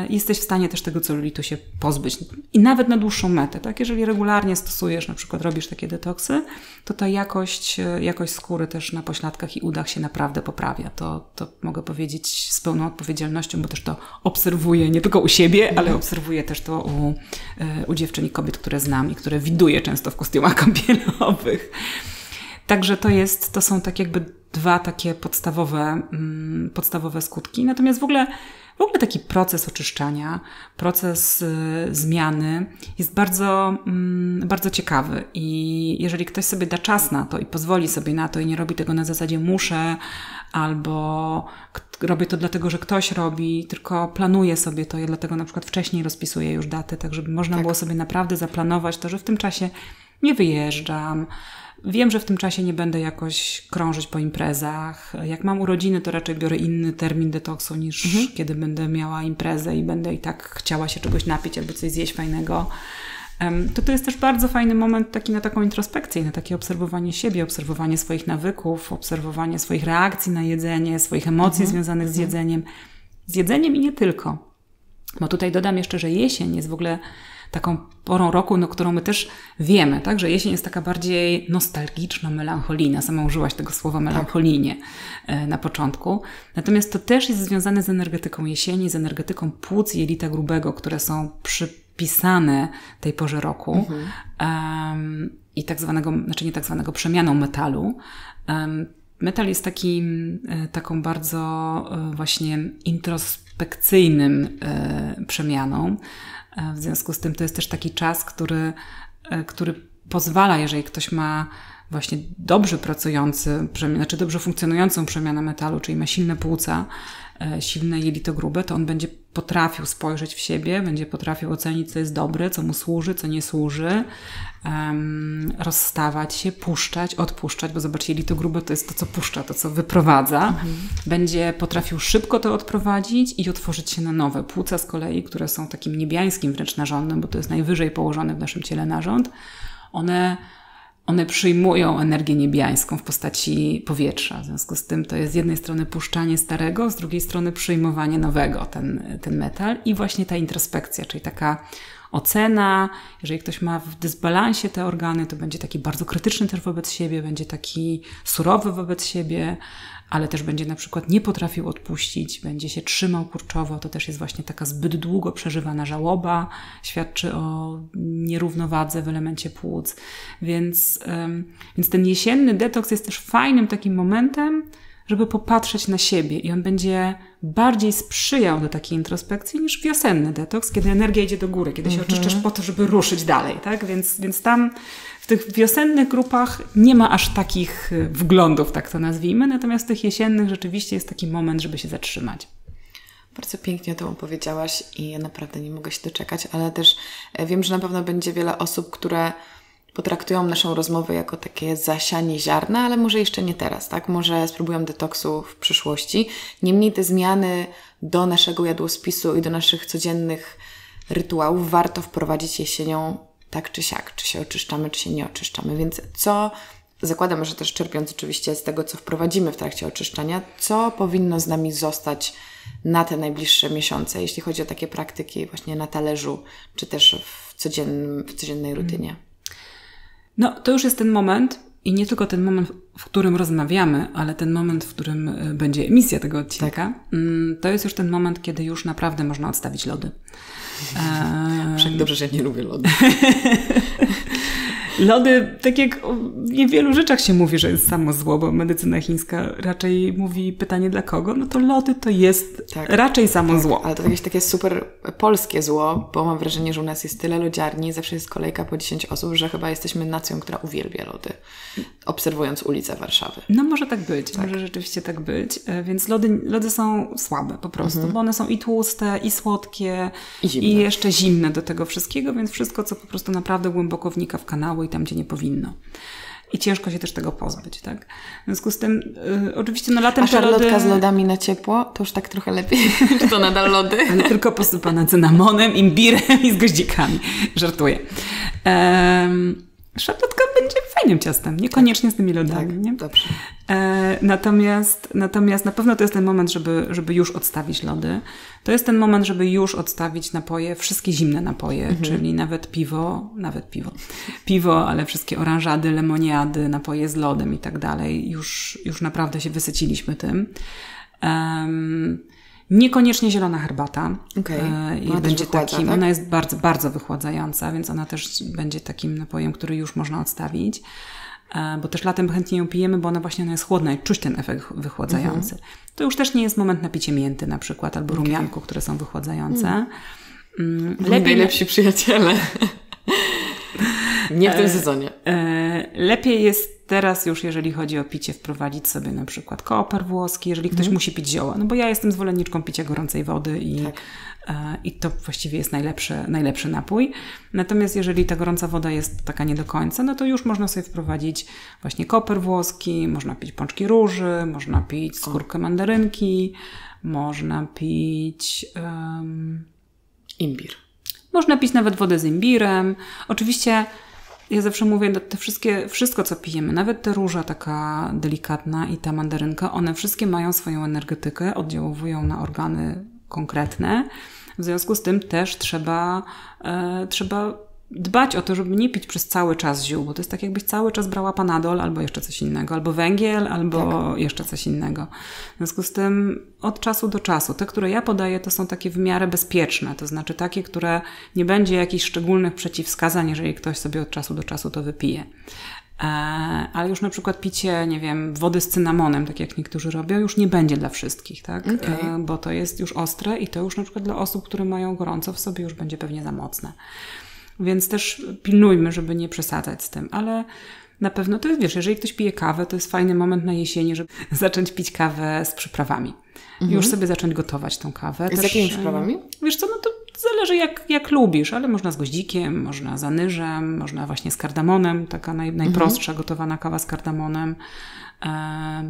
jesteś w stanie też tego celulitu się pozbyć. I nawet na dłuższą metę, tak? Jeżeli regularnie stosujesz, na przykład robisz takie detoksy, to ta jakość, jakość skóry też na pośladkach i udach się naprawdę poprawia. To, to mogę powiedzieć z pełną odpowiedzialnością, bo też to obserwuję nie tylko u siebie, ale obserwuję też to u, e, u dziewczyn i kobiet, które znam i które widuję często w kostiumach kąpielowych. Także to jest, to są tak jakby dwa takie podstawowe, mm, podstawowe skutki. Natomiast w ogóle w ogóle taki proces oczyszczania, proces y, zmiany jest bardzo, mm, bardzo ciekawy i jeżeli ktoś sobie da czas na to i pozwoli sobie na to i nie robi tego na zasadzie muszę albo robię to dlatego, że ktoś robi, tylko planuje sobie to. Ja dlatego na przykład wcześniej rozpisuję już daty, tak żeby można tak. było sobie naprawdę zaplanować to, że w tym czasie nie wyjeżdżam. Wiem, że w tym czasie nie będę jakoś krążyć po imprezach. Jak mam urodziny, to raczej biorę inny termin detoksu niż mhm. kiedy będę miała imprezę i będę i tak chciała się czegoś napić albo coś zjeść fajnego. To to jest też bardzo fajny moment taki na taką introspekcję, na takie obserwowanie siebie, obserwowanie swoich nawyków, obserwowanie swoich reakcji na jedzenie, swoich emocji mhm. związanych z mhm. jedzeniem. Z jedzeniem i nie tylko. Bo tutaj dodam jeszcze, że jesień jest w ogóle taką porą roku, no, którą my też wiemy, tak? że jesień jest taka bardziej nostalgiczna, melancholijna. Sama użyłaś tego słowa melancholijnie tak. na początku. Natomiast to też jest związane z energetyką jesieni, z energetyką płuc jelita grubego, które są przypisane tej porze roku. Mhm. Um, I tak zwanego, znaczy nie tak zwanego przemianą metalu. Um, metal jest takim, e, taką bardzo e, właśnie introspekcyjnym przemianą. E, w związku z tym to jest też taki czas, który, e, który pozwala, jeżeli ktoś ma właśnie dobrze pracujący, znaczy dobrze funkcjonującą przemianę metalu, czyli ma silne płuca, silne jelito grube, to on będzie potrafił spojrzeć w siebie, będzie potrafił ocenić, co jest dobre, co mu służy, co nie służy, um, rozstawać się, puszczać, odpuszczać, bo zobaczcie, jelito grube to jest to, co puszcza, to, co wyprowadza. Mhm. Będzie potrafił szybko to odprowadzić i otworzyć się na nowe. Płuca z kolei, które są takim niebiańskim wręcz narządem, bo to jest najwyżej położony w naszym ciele narząd, one one przyjmują energię niebiańską w postaci powietrza. W związku z tym to jest z jednej strony puszczanie starego, z drugiej strony przyjmowanie nowego, ten, ten metal i właśnie ta introspekcja, czyli taka ocena. Jeżeli ktoś ma w dysbalansie te organy, to będzie taki bardzo krytyczny też wobec siebie, będzie taki surowy wobec siebie, ale też będzie na przykład nie potrafił odpuścić, będzie się trzymał kurczowo, to też jest właśnie taka zbyt długo przeżywana żałoba, świadczy o nierównowadze w elemencie płuc. Więc, więc ten jesienny detoks jest też fajnym takim momentem, żeby popatrzeć na siebie i on będzie bardziej sprzyjał do takiej introspekcji niż wiosenny detoks, kiedy energia idzie do góry, kiedy się mhm. oczyszczasz po to, żeby ruszyć dalej, tak? Więc, więc tam w tych wiosennych grupach nie ma aż takich y, wglądów, tak to nazwijmy, natomiast w tych jesiennych rzeczywiście jest taki moment, żeby się zatrzymać. Bardzo pięknie to opowiedziałaś i ja naprawdę nie mogę się doczekać, ale też e, wiem, że na pewno będzie wiele osób, które potraktują naszą rozmowę jako takie zasianie ziarna, ale może jeszcze nie teraz, tak? Może spróbują detoksu w przyszłości. Niemniej te zmiany do naszego jadłospisu i do naszych codziennych rytuałów warto wprowadzić jesienią tak czy siak, czy się oczyszczamy, czy się nie oczyszczamy. Więc co, zakładam, że też czerpiąc oczywiście z tego, co wprowadzimy w trakcie oczyszczania, co powinno z nami zostać na te najbliższe miesiące, jeśli chodzi o takie praktyki właśnie na talerzu, czy też w, codziennym, w codziennej rutynie. No, to już jest ten moment, i nie tylko ten moment, w którym rozmawiamy, ale ten moment, w którym e, będzie emisja tego odcinka, tak. Mm, to jest już ten moment, kiedy już naprawdę można odstawić lody. Wszak dobrze, że ja nie lubię lody. Lody, tak jak o niewielu rzeczach się mówi, że jest samo zło, bo medycyna chińska raczej mówi pytanie dla kogo, no to lody to jest tak, raczej samo tak, zło. Ale to jakieś takie super polskie zło, bo mam wrażenie, że u nas jest tyle lodziarni, zawsze jest kolejka po 10 osób, że chyba jesteśmy nacją, która uwielbia lody, obserwując ulice Warszawy. No może tak być, tak. może rzeczywiście tak być, e, więc lody, lody są słabe po prostu, mhm. bo one są i tłuste, i słodkie, I, i jeszcze zimne do tego wszystkiego, więc wszystko, co po prostu naprawdę głęboko wnika w kanały, i tam, gdzie nie powinno. I ciężko się też tego pozbyć, tak? W związku z tym, y, oczywiście no latem A szarlotka lody... z lodami na ciepło, to już tak trochę lepiej. Czy to nadal lody? Ale tylko posypane cynamonem, imbirem i z goździkami. Żartuję. Um, szarlotka będzie fajnym ciastem, niekoniecznie z tymi lodami. Tak, nie? dobrze. E, natomiast, natomiast na pewno to jest ten moment, żeby, żeby już odstawić lody. To jest ten moment, żeby już odstawić napoje, wszystkie zimne napoje, mhm. czyli nawet piwo, nawet piwo, piwo, ale wszystkie oranżady, lemoniady, napoje z lodem i tak dalej. Już, już naprawdę się wysyciliśmy tym. Um, Niekoniecznie zielona herbata. Okay. E, będzie wychładza, takim, tak? Ona jest bardzo, bardzo wychładzająca, więc ona też będzie takim napojem, który już można odstawić. E, bo też latem chętnie ją pijemy, bo ona właśnie ona jest chłodna i czuć ten efekt wychładzający. Mhm. To już też nie jest moment na picie mięty na przykład, albo okay. rumianku, które są wychładzające. Mm. mm lepiej... Najlepsi przyjaciele. Nie w tym e, sezonie. Lepiej jest teraz już, jeżeli chodzi o picie, wprowadzić sobie na przykład koper włoski, jeżeli ktoś mm. musi pić zioła. No bo ja jestem zwolenniczką picia gorącej wody i, tak. E, I to właściwie jest najlepszy, najlepszy napój. Natomiast jeżeli ta gorąca woda jest taka nie do końca, no to już można sobie wprowadzić właśnie koper włoski, można pić pączki róży, można pić skórkę mandarynki, można pić... Um, Imbir. Można pić nawet wodę z imbirem. Oczywiście ja zawsze mówię, no, te wszystkie, wszystko co pijemy, nawet ta róża taka delikatna i ta mandarynka, one wszystkie mają swoją energetykę, oddziałują na organy konkretne. W związku z tym też trzeba, e, trzeba dbać o to, żeby nie pić przez cały czas ziół, bo to jest tak jakbyś cały czas brała panadol albo jeszcze coś innego, albo węgiel, albo tak. jeszcze coś innego. W związku z tym od czasu do czasu. Te, które ja podaję, to są takie w miarę bezpieczne, to znaczy takie, które nie będzie jakichś szczególnych przeciwwskazań, jeżeli ktoś sobie od czasu do czasu to wypije. E, ale już na przykład picie, nie wiem, wody z cynamonem, tak jak niektórzy robią, już nie będzie dla wszystkich, tak? Okay. Bo to jest już ostre i to już na przykład dla osób, które mają gorąco w sobie już będzie pewnie za mocne. Więc też pilnujmy, żeby nie przesadzać z tym, ale na pewno to jest, wiesz, jeżeli ktoś pije kawę, to jest fajny moment na jesieni, żeby zacząć pić kawę z przyprawami. Mhm. Już sobie zacząć gotować tą kawę. Z jakimi przyprawami? Wiesz co, no to zależy jak, jak lubisz, ale można z goździkiem, można z anyżem, można właśnie z kardamonem, taka naj, najprostsza mhm. gotowana kawa z kardamonem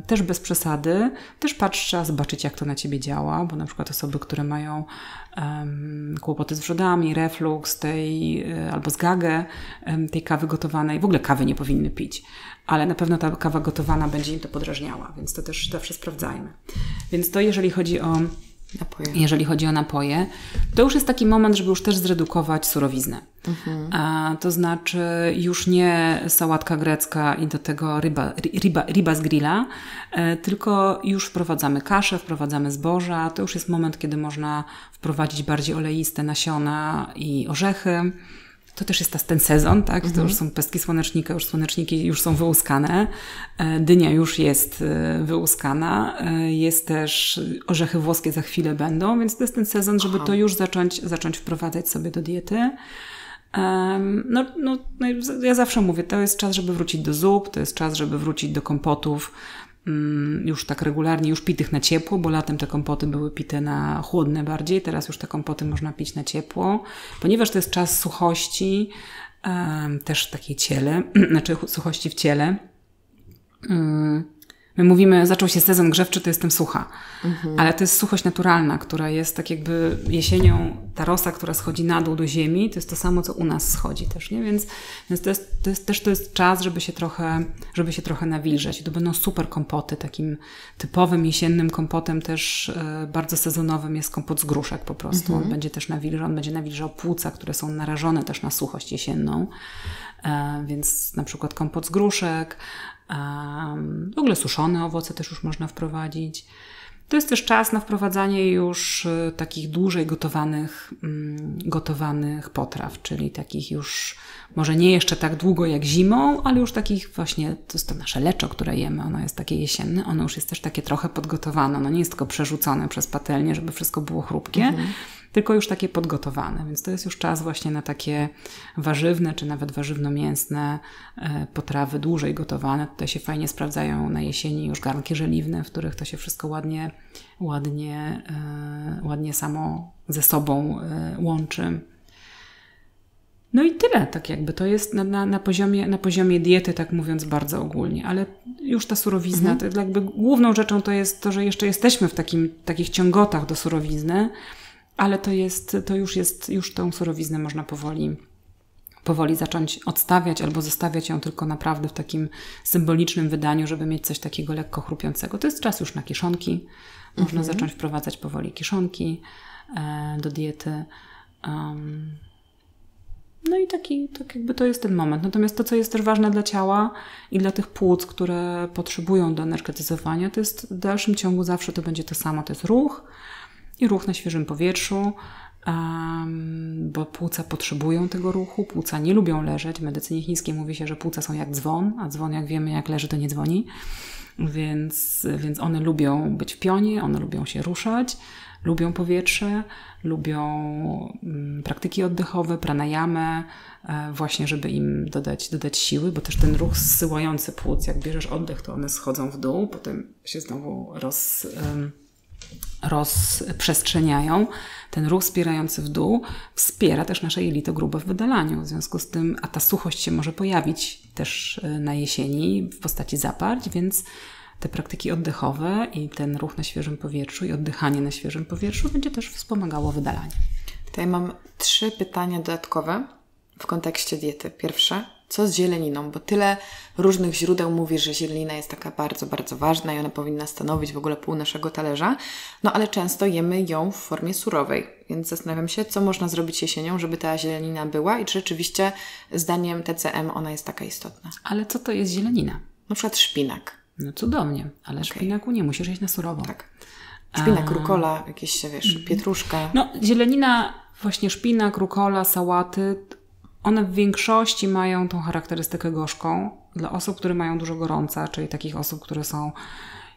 też bez przesady. Też patrz, trzeba zobaczyć, jak to na ciebie działa, bo na przykład osoby, które mają kłopoty z wrzodami, reflux tej, e, albo z gagę um, tej kawy gotowanej, w ogóle kawy nie powinny pić, ale na pewno ta kawa gotowana będzie im to podrażniała, więc to też zawsze sprawdzajmy. Więc to jeżeli chodzi o Napoje. Jeżeli chodzi o napoje, to już jest taki moment, żeby już też zredukować surowiznę. Mhm. A, to znaczy już nie sałatka grecka i do tego ryba, ryba, ryba z grilla, e, tylko już wprowadzamy kaszę, wprowadzamy zboża. To już jest moment, kiedy można wprowadzić bardziej oleiste nasiona i orzechy to też jest ten sezon, tak? Mhm. To już są pestki słonecznika, już słoneczniki już są wyłuskane, e, dynia już jest e, wyłuskana, e, jest też orzechy włoskie za chwilę będą, więc to jest ten sezon, żeby Aha. to już zacząć, zacząć wprowadzać sobie do diety. No, no, no, ja zawsze mówię, to jest czas, żeby wrócić do zup, to jest czas, żeby wrócić do kompotów, już tak regularnie, już pitych na ciepło, bo latem te kompoty były pite na chłodne bardziej, teraz już te kompoty można pić na ciepło, ponieważ to jest czas suchości, też takiej ciele, znaczy suchości w ciele. My mówimy, zaczął się sezon grzewczy, to jestem sucha. Mhm. Ale to jest suchość naturalna, która jest tak jakby jesienią, ta rosa, która schodzi na dół do ziemi, to jest to samo, co u nas schodzi też, nie? Więc, więc to, jest, to jest też to jest czas, żeby się trochę, żeby się trochę nawilżać. I to będą super kompoty. Takim typowym jesiennym kompotem też e, bardzo sezonowym jest kompot z gruszek po prostu. Mhm. On będzie też nawilżał, on będzie nawilżał płuca, które są narażone też na suchość jesienną. E, więc na przykład kompot z gruszek, w ogóle suszone owoce też już można wprowadzić. To jest też czas na wprowadzanie już y, takich dłużej gotowanych, mm, gotowanych potraw, czyli takich już może nie jeszcze tak długo jak zimą, ale już takich właśnie, to jest to nasze leczo, które jemy, ono jest takie jesienne, ono już jest też takie trochę podgotowane, ono nie jest tylko przerzucone przez patelnię, żeby wszystko było chrupkie, mhm tylko już takie podgotowane. Więc to jest już czas właśnie na takie warzywne, czy nawet warzywno-mięsne e, potrawy dłużej gotowane. Tutaj się fajnie sprawdzają na jesieni już garnki żeliwne, w których to się wszystko ładnie, ładnie, e, ładnie samo ze sobą e, łączy. No i tyle, tak jakby to jest na, na, na, poziomie, na poziomie diety, tak mówiąc bardzo ogólnie, ale już ta surowizna, mhm. to jakby główną rzeczą to jest to, że jeszcze jesteśmy w takim, takich ciągotach do surowizny, ale to jest, to już jest, już tą surowiznę można powoli powoli zacząć odstawiać albo zostawiać ją tylko naprawdę w takim symbolicznym wydaniu, żeby mieć coś takiego lekko chrupiącego. To jest czas już na kiszonki. Można mhm. zacząć wprowadzać powoli kiszonki e, do diety. Um, no i taki, tak jakby to jest ten moment. Natomiast to, co jest też ważne dla ciała i dla tych płuc, które potrzebują do energetyzowania, to jest w dalszym ciągu zawsze to będzie to samo. To jest ruch, i ruch na świeżym powietrzu, bo płuca potrzebują tego ruchu, płuca nie lubią leżeć. W medycynie chińskiej mówi się, że płuca są jak dzwon, a dzwon, jak wiemy, jak leży, to nie dzwoni. Więc, więc one lubią być w pionie, one lubią się ruszać, lubią powietrze, lubią um, praktyki oddechowe, pranayamę, e, właśnie żeby im dodać, dodać siły, bo też ten ruch zsyłający płuc, jak bierzesz oddech, to one schodzą w dół, potem się znowu roz... Rozprzestrzeniają, ten ruch wspierający w dół wspiera też nasze jelito grube w wydalaniu. W związku z tym, a ta suchość się może pojawić też e, na jesieni w postaci zaparć, więc te praktyki oddechowe i ten ruch na świeżym powietrzu i oddychanie na świeżym powietrzu będzie też wspomagało wydalanie. Tutaj mam trzy pytania dodatkowe w kontekście diety. Pierwsze, co z zieleniną? Bo tyle różnych źródeł mówi, że zielenina jest taka bardzo, bardzo ważna i ona powinna stanowić w ogóle pół naszego talerza. No ale często jemy ją w formie surowej, więc zastanawiam się, co można zrobić jesienią, żeby ta zielenina była i czy rzeczywiście zdaniem TCM ona jest taka istotna. Ale co to jest zielenina? Na przykład szpinak. No cudownie, ale okay. szpinaku nie musisz jeść na surowo. Tak. Szpinak, rukola, jakieś, wiesz, pietruszka. No, zielenina, właśnie szpinak, rukola, sałaty, one w większości mają tą charakterystykę gorzką. Dla osób, które mają dużo gorąca, czyli takich osób, które są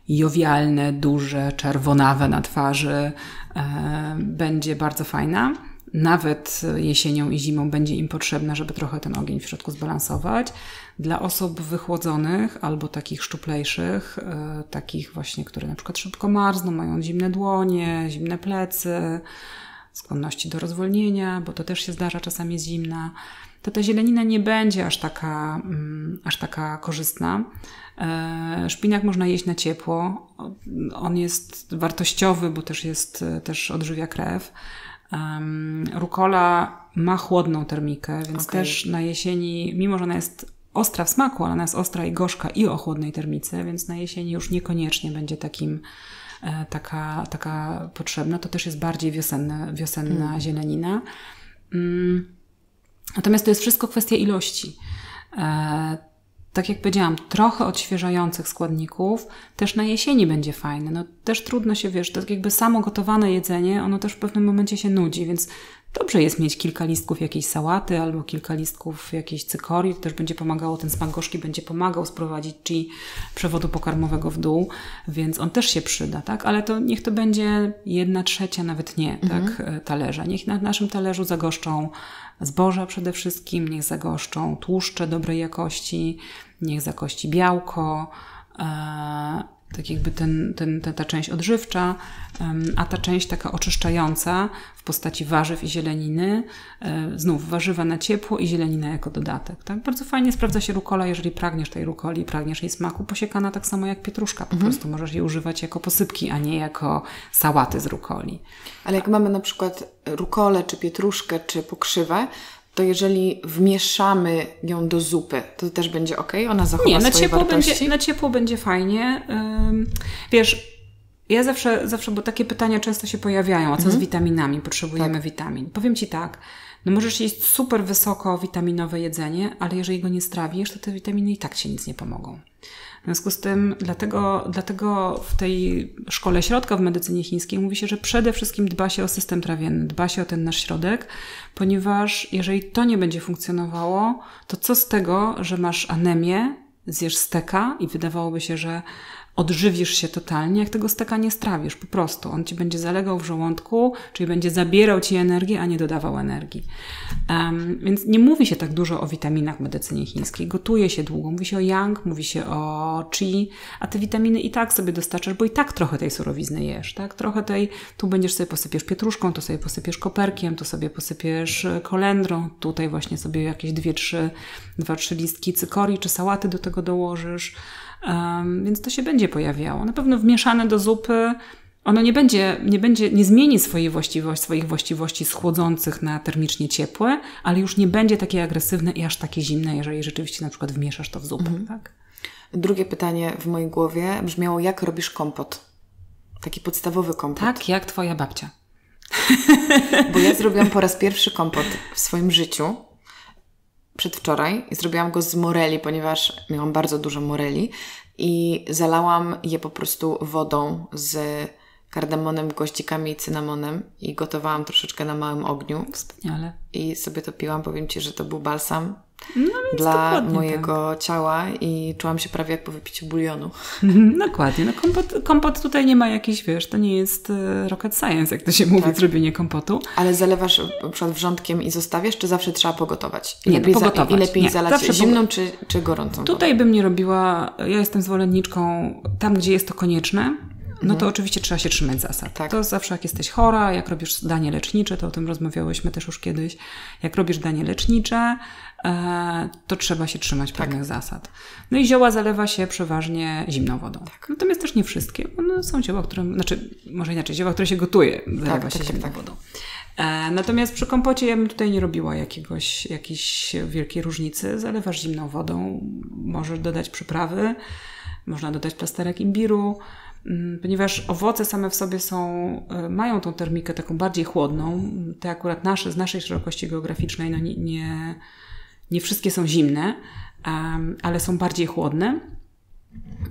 jowialne, duże, czerwonawe na twarzy, e, będzie bardzo fajna. Nawet jesienią i zimą będzie im potrzebna, żeby trochę ten ogień w środku zbalansować. Dla osób wychłodzonych albo takich szczuplejszych, e, takich właśnie, które na przykład szybko marzną, mają zimne dłonie, zimne plecy, skłonności do rozwolnienia, bo to też się zdarza czasami zimna, to ta zielenina nie będzie aż taka, mm, aż taka korzystna. E, szpinak można jeść na ciepło. On jest wartościowy, bo też jest, też odżywia krew. Rukola ma chłodną termikę, więc okay. też na jesieni, mimo że ona jest ostra w smaku, ale ona jest ostra i gorzka i o chłodnej termice, więc na jesieni już niekoniecznie będzie takim taka, taka potrzebna. To też jest bardziej wiosenne, wiosenna mm. zielenina. Mm. Natomiast to jest wszystko kwestia ilości. E, tak jak powiedziałam, trochę odświeżających składników też na jesieni będzie fajne. No też trudno się, wiesz, tak jakby samo gotowane jedzenie, ono też w pewnym momencie się nudzi, więc Dobrze jest mieć kilka listków jakiejś sałaty albo kilka listków jakiejś cykorii, to też będzie pomagało, ten smak gorzki będzie pomagał sprowadzić chi przewodu pokarmowego w dół, więc on też się przyda, tak? Ale to niech to będzie jedna trzecia, nawet nie, mhm. tak, talerza. Niech na naszym talerzu zagoszczą zboża przede wszystkim, niech zagoszczą tłuszcze dobrej jakości, niech zakości białko, e, tak jakby ten, ten, ta, ta część odżywcza, a ta część taka oczyszczająca w postaci warzyw i zieleniny, e, znów warzywa na ciepło i zielenina jako dodatek. Tak? Bardzo fajnie sprawdza się rukola, jeżeli pragniesz tej rukoli, pragniesz jej smaku, posiekana tak samo jak pietruszka. Po mhm. prostu możesz jej używać jako posypki, a nie jako sałaty z rukoli. Ale jak mamy na przykład rukolę, czy pietruszkę, czy pokrzywę, to jeżeli wmieszamy ją do zupy, to też będzie ok? Ona zachowa Nie, na swoje ciepło wartości? Będzie, na ciepło będzie fajnie. Wiesz, ja zawsze, zawsze, bo takie pytania często się pojawiają, a co mhm. z witaminami? Potrzebujemy tak. witamin. Powiem Ci tak, no możesz jeść super wysoko witaminowe jedzenie, ale jeżeli go nie strawisz, to te witaminy i tak Ci nic nie pomogą. W związku z tym, dlatego, dlatego w tej szkole środka w medycynie chińskiej mówi się, że przede wszystkim dba się o system trawienny, dba się o ten nasz środek, ponieważ jeżeli to nie będzie funkcjonowało, to co z tego, że masz anemię, zjesz steka i wydawałoby się, że odżywisz się totalnie, jak tego steka nie strawisz, po prostu. On ci będzie zalegał w żołądku, czyli będzie zabierał ci energię, a nie dodawał energii. Um, więc nie mówi się tak dużo o witaminach w medycynie chińskiej. Gotuje się długo. Mówi się o yang, mówi się o chi, a te witaminy i tak sobie dostarczasz, bo i tak trochę tej surowizny jesz, tak? Trochę tej, tu będziesz sobie posypiesz pietruszką, tu sobie posypiesz koperkiem, tu sobie posypiesz e, kolendrą, tutaj właśnie sobie jakieś dwie, trzy, dwa, trzy listki cykorii czy sałaty do tego dołożysz. Um, więc to się będzie pojawiało. Na pewno wmieszane do zupy ono nie będzie, nie będzie, nie zmieni swojej właściwości, swoich właściwości schłodzących na termicznie ciepłe, ale już nie będzie takie agresywne i aż takie zimne, jeżeli rzeczywiście na przykład wmieszasz to w zupę, mhm. tak? Drugie pytanie w mojej głowie brzmiało, jak robisz kompot? Taki podstawowy kompot. Tak, jak twoja babcia. Bo ja zrobiłam po raz pierwszy kompot w swoim życiu przedwczoraj i zrobiłam go z moreli, ponieważ miałam bardzo dużo moreli i zalałam je po prostu wodą z kardemonem, goździkami i cynamonem i gotowałam troszeczkę na małym ogniu. Wspaniale. I sobie to piłam. Powiem Ci, że to był balsam no dla mojego tak. ciała i czułam się prawie jak po wypiciu bulionu. Dokładnie. No kompot, kompot tutaj nie ma jakiś, wiesz, to nie jest e, rocket science, jak to się mówi, tak. zrobienie kompotu. Ale zalewasz przykład wrzątkiem i zostawiasz, czy zawsze trzeba pogotować? I nie, lepiej, no, pogotować. Za, i lepiej nie, zalać zimną czy, czy gorącą Tutaj bym nie robiła, ja jestem zwolenniczką tam, gdzie jest to konieczne, no to oczywiście trzeba się trzymać zasad. Tak. To zawsze jak jesteś chora, jak robisz danie lecznicze, to o tym rozmawiałyśmy też już kiedyś, jak robisz danie lecznicze, to trzeba się trzymać pewnych zasad. No i zioła zalewa się przeważnie zimną wodą. Natomiast też nie wszystkie, no, są zioła, które, znaczy może inaczej, zioła, które się gotuje, zalewa Tak, się tak, tak, zimną tak. wodą. E, natomiast przy kompocie ja bym tutaj nie robiła jakiegoś, jakiejś wielkiej różnicy. Zalewasz zimną wodą, możesz dodać przyprawy, można dodać plasterek imbiru, mm, ponieważ owoce same w sobie są, e, mają tą termikę taką bardziej chłodną. Te akurat nasze, z naszej szerokości geograficznej, no nie, nie, nie wszystkie są zimne, ale są bardziej chłodne.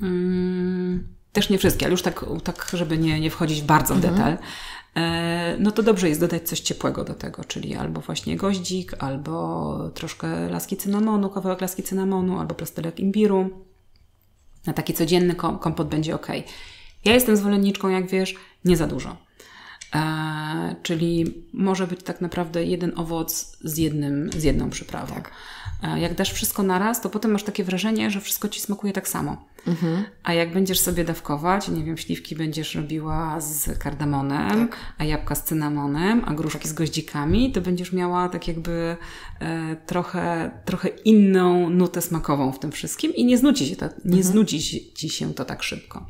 Mm, Też nie wszystkie, ale już tak, tak żeby nie, nie wchodzić bardzo w detal, e, no to dobrze jest dodać coś ciepłego do tego, czyli albo właśnie goździk, albo troszkę laski cynamonu, kawałek laski cynamonu, albo plasterek imbiru. Na taki codzienny kom- kompot będzie ok. Ja jestem zwolenniczką, jak wiesz, nie za dużo. E, czyli może być tak naprawdę jeden owoc z, jednym, z jedną przyprawą. Tak. E, jak dasz wszystko naraz, to potem masz takie wrażenie, że wszystko ci smakuje tak samo. A jak będziesz sobie dawkować, nie wiem, śliwki będziesz robiła z kardamonem, a jabłka z cynamonem, a gruszki z goździkami, to będziesz miała tak jakby e, trochę, trochę inną nutę smakową w tym wszystkim i nie znudzi, się to, nie znudzi się- ci się to tak szybko.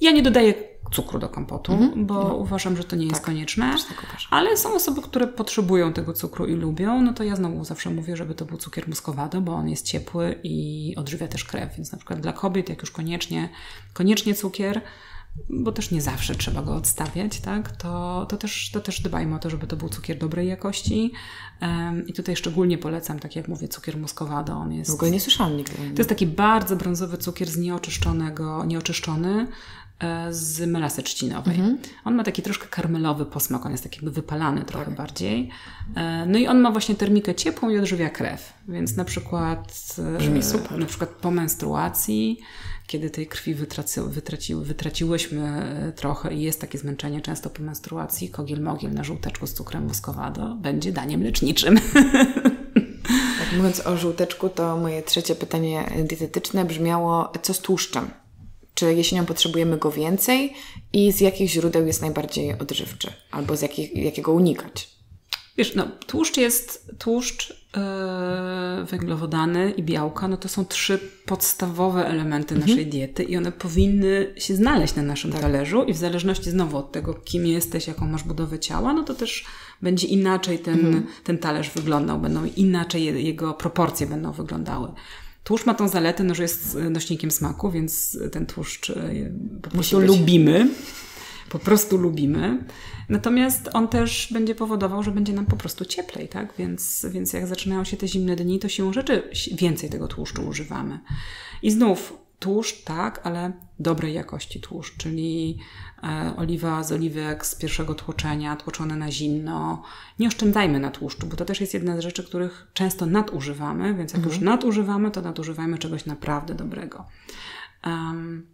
Ja nie dodaję cukru do kompotu, bo uważam, że to nie jest konieczne. tak. Ale są osoby, które potrzebują tego cukru i lubią, no to ja znowu zawsze mówię, żeby to był cukier muskowado, bo on jest ciepły i odżywia też krew. Więc na przykład dla kobiet, jak już koniecznie, koniecznie cukier, bo też nie zawsze trzeba go odstawiać, tak? To, to, też, to też dbajmy o to, żeby to był cukier dobrej jakości. Em, I tutaj szczególnie polecam, tak jak mówię, cukier muskowado. On jest W ogóle nie słyszałam nigdy. to jest taki bardzo brązowy cukier z nieoczyszczonego, nieoczyszczony z melasy trzcinowej. On ma taki troszkę karmelowy posmak, on jest tak jakby wypalany trochę bardziej. E, No i on ma właśnie termikę ciepłą i odżywia krew. Więc na przykład e, Brzmi super. na przykład po menstruacji, kiedy tej krwi wytraci, wytraci, wytraciłyśmy e, trochę i jest takie zmęczenie często po menstruacji, kogiel mogiel na żółteczku z cukrem muskowado będzie daniem leczniczym. Tak mówiąc o żółteczku, to moje trzecie pytanie dietetyczne brzmiało, co z tłuszczem? Czy jesienią potrzebujemy go więcej i z jakich źródeł jest najbardziej odżywczy? Albo z jakich, jakiego unikać? Wiesz, no, tłuszcz jest tłuszcz, yy, węglowodany i białka, no to są trzy podstawowe elementy naszej diety i one powinny się znaleźć na naszym talerzu i w zależności znowu od tego, kim jesteś, jaką masz budowę ciała, no to też będzie inaczej ten, ten talerz wyglądał, będą inaczej je- jego proporcje będą wyglądały. Tłuszcz ma tą zaletę, no, że jest nośnikiem smaku, więc ten tłuszcz yy, po prostu lubimy po prostu lubimy. Natomiast on też będzie powodował, że będzie nam po prostu cieplej, tak? Więc, więc jak zaczynają się te zimne dni, to siłą rzeczy więcej tego tłuszczu używamy. I znów tłuszcz, tak, ale dobrej jakości tłuszcz, czyli e, oliwa z oliwek z pierwszego tłoczenia, tłoczone na zimno. Nie oszczędzajmy na tłuszczu, bo to też jest jedna z rzeczy, których często nadużywamy, więc jak już nadużywamy, to nadużywajmy czegoś naprawdę dobrego. Em,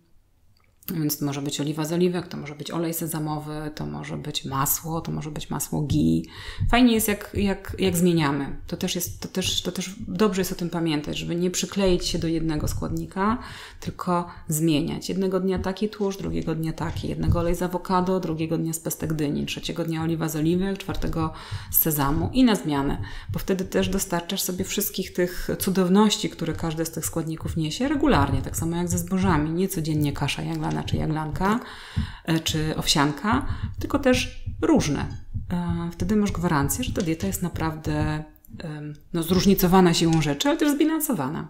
więc to może być oliwa z oliwek, to może być olej sezamowy, to może być masło, to może być masło ghee. Fajnie jest, jak, jak, jak zmieniamy. To też, jest, to, też, to też dobrze jest o tym pamiętać, żeby nie przykleić się do jednego składnika, tylko zmieniać. Jednego dnia taki tłuszcz, drugiego dnia taki. Jednego olej z awokado, drugiego dnia z pestek dyni, trzeciego dnia oliwa z oliwek, czwartego z sezamu i na zmianę. Bo wtedy też dostarczasz sobie wszystkich tych cudowności, które każdy z tych składników niesie regularnie. Tak samo jak ze zbożami. Nie codziennie kasza jaglana czy jaglanka, e, czy owsianka, tylko też różne. E, Wtedy masz gwarancję, że ta dieta jest naprawdę no, zróżnicowana siłą rzeczy, ale też zbilansowana.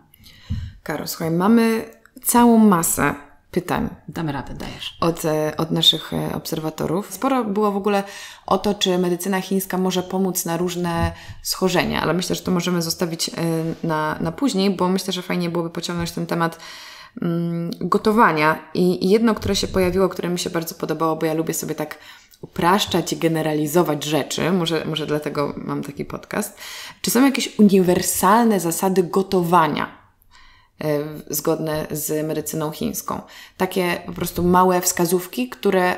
Karo, słuchaj, mamy całą masę pytań Damy radę, dajesz. od, e, od naszych obserwatorów. Sporo było w ogóle o to, czy medycyna chińska może pomóc na różne schorzenia, ale myślę, że to możemy zostawić na, na później, bo myślę, że fajnie byłoby pociągnąć ten temat gotowania. I, I jedno, które się pojawiło, które mi się bardzo podobało, bo ja lubię sobie tak upraszczać i generalizować rzeczy, może, może dlatego mam taki podcast. Czy są jakieś uniwersalne zasady gotowania? e, zgodne z medycyną chińską. Takie po prostu małe wskazówki, które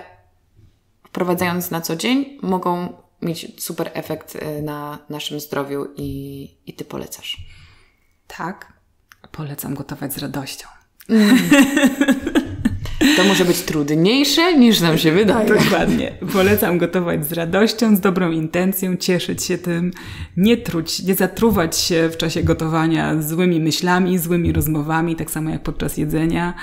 wprowadzając na co dzień mogą mieć super efekt e, na naszym zdrowiu i, i Ty polecasz. Tak, polecam gotować z radością. To może być trudniejsze niż nam się wydaje. Dokładnie. Polecam gotować z radością, z dobrą intencją, cieszyć się tym, nie truć, nie zatruwać się w czasie gotowania złymi myślami, złymi rozmowami, tak samo jak podczas jedzenia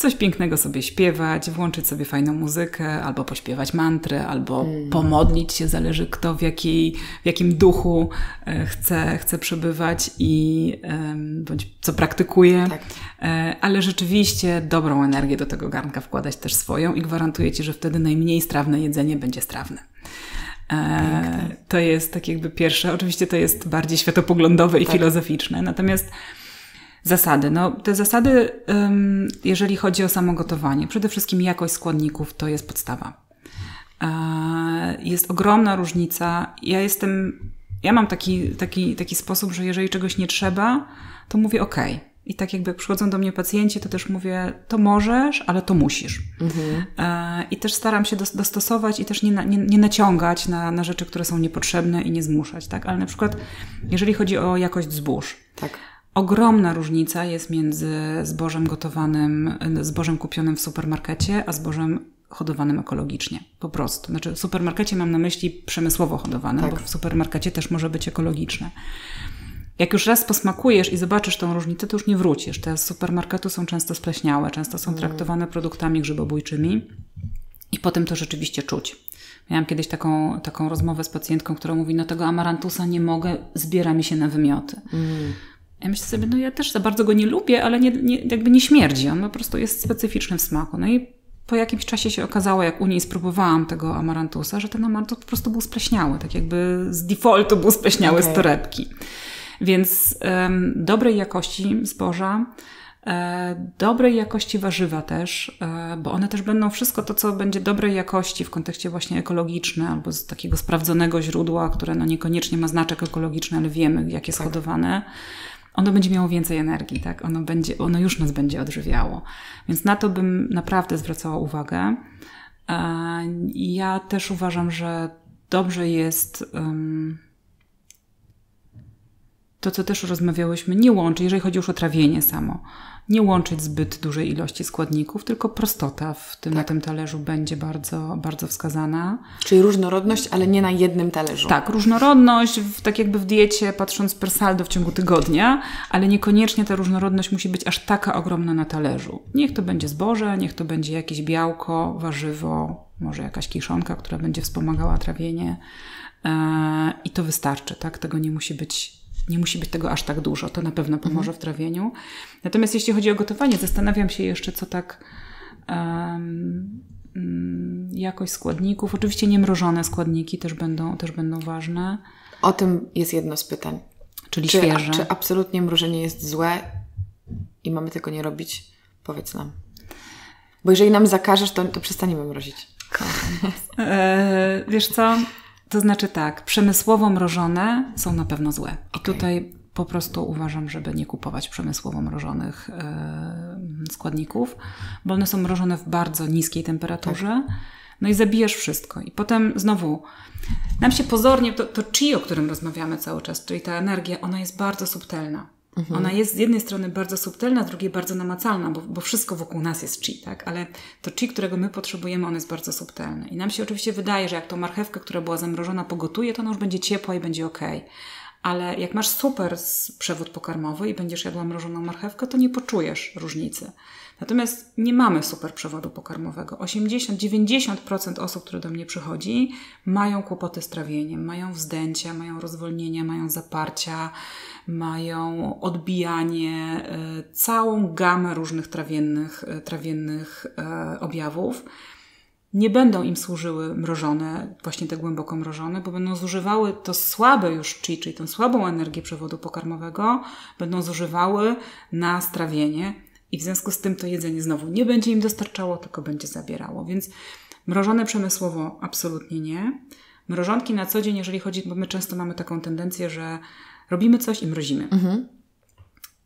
coś pięknego sobie śpiewać, włączyć sobie fajną muzykę, albo pośpiewać mantry, albo mm. pomodlić się, zależy kto w, jakiej, w jakim duchu e, chce, chce przebywać i bądź co praktykuje. Tak. E, ale rzeczywiście dobrą energię do tego garnka wkładać też swoją i gwarantuję Ci, że wtedy najmniej strawne jedzenie będzie strawne. E, to jest tak jakby pierwsze, oczywiście to jest bardziej światopoglądowe i tak. filozoficzne, natomiast Zasady. No, te zasady, jeżeli chodzi o samogotowanie, przede wszystkim jakość składników to jest podstawa. E, jest ogromna różnica. Ja jestem, ja mam taki, taki, taki sposób, że jeżeli czegoś nie trzeba, to mówię ok. I tak jakby przychodzą do mnie pacjenci, to też mówię, to możesz, ale to musisz. Mhm. E, I też staram się dostosować i też nie, nie, nie naciągać na, na rzeczy, które są niepotrzebne i nie zmuszać, tak? Ale na przykład, jeżeli chodzi o jakość zbóż, tak. Ogromna różnica jest między zbożem gotowanym, zbożem kupionym w supermarkecie, a zbożem hodowanym ekologicznie. Po prostu. Znaczy, w supermarkecie mam na myśli przemysłowo hodowane, tak. bo w supermarkecie też może być ekologiczne. Jak już raz posmakujesz i zobaczysz tą różnicę, to już nie wrócisz. Te z supermarketu są często spleśniałe, często są mm. traktowane produktami grzybobójczymi i potem to rzeczywiście czuć. Miałam kiedyś taką, taką rozmowę z pacjentką, która mówi, no tego amarantusa nie mogę, zbiera mi się na wymioty. Mm. Ja myślę sobie, no ja też za bardzo go nie lubię, ale nie, nie, jakby nie śmierdzi. On po prostu jest specyficzny w smaku. No i po jakimś czasie się okazało, jak u niej spróbowałam tego amarantusa, że ten amarantus po prostu był spleśniały. Tak jakby z defaultu był spleśniały okay. z torebki. Więc um, dobrej jakości zboża, e, dobrej jakości warzywa też, e, bo one też będą wszystko to, co będzie dobrej jakości w kontekście właśnie ekologiczne albo z takiego sprawdzonego źródła, które no niekoniecznie ma znaczek ekologiczny, ale wiemy, jak jest tak. hodowane ono będzie miało więcej energii, tak? Ono, będzie, ono już nas będzie odżywiało. Więc na to bym naprawdę zwracała uwagę. I ja też uważam, że dobrze jest to, co też rozmawiałyśmy, nie łączyć, jeżeli chodzi już o trawienie samo, nie łączyć zbyt dużej ilości składników, tylko prostota w tym, tak. na tym talerzu będzie bardzo, bardzo wskazana. Czyli różnorodność, ale nie na jednym talerzu. Tak, różnorodność, w, tak jakby w diecie, patrząc per saldo w ciągu tygodnia, ale niekoniecznie ta różnorodność musi być aż taka ogromna na talerzu. Niech to będzie zboże, niech to będzie jakieś białko, warzywo, może jakaś kiszonka, która będzie wspomagała trawienie. Yy, I to wystarczy, tak? Tego nie musi być nie musi być tego aż tak dużo. To na pewno pomoże mhm. w trawieniu. Natomiast jeśli chodzi o gotowanie, zastanawiam się jeszcze, co tak um, jakość składników. Oczywiście niemrożone składniki też będą, też będą ważne. O tym jest jedno z pytań. Czyli czy, świeże. Czy absolutnie mrożenie jest złe i mamy tego nie robić? Powiedz nam. Bo jeżeli nam zakażesz, to, to przestaniemy mrozić. Eee, wiesz co? To znaczy tak, przemysłowo mrożone są na pewno złe. I okay. tutaj po prostu uważam, żeby nie kupować przemysłowo mrożonych yy, składników, bo one są mrożone w bardzo niskiej temperaturze. Tak. No i zabijasz wszystko. I potem znowu, nam się pozornie, to, to chi, o którym rozmawiamy cały czas, czyli ta energia, ona jest bardzo subtelna. Mhm. Ona jest z jednej strony bardzo subtelna, z drugiej bardzo namacalna, bo, bo wszystko wokół nas jest chi, tak? Ale to chi, którego my potrzebujemy, on jest bardzo subtelny. I nam się oczywiście wydaje, że jak tą marchewkę, która była zamrożona, pogotuje, to ona już będzie ciepła i będzie ok. Ale jak masz super przewód pokarmowy i będziesz jadła mrożoną marchewkę, to nie poczujesz różnicy. Natomiast nie mamy super przewodu pokarmowego. 80-90% osób, które do mnie przychodzi, mają kłopoty z trawieniem, mają wzdęcia, mają rozwolnienia, mają zaparcia, mają odbijanie, y, całą gamę różnych trawiennych, y, trawiennych y, objawów. Nie będą im służyły mrożone, właśnie te głęboko mrożone, bo będą zużywały to słabe już chi, czyli tą słabą energię przewodu pokarmowego, będą zużywały na strawienie i w związku z tym to jedzenie znowu nie będzie im dostarczało, tylko będzie zabierało. Więc mrożone przemysłowo absolutnie nie. Mrożonki na co dzień, jeżeli chodzi, bo my często mamy taką tendencję, że robimy coś i mrozimy. Mhm.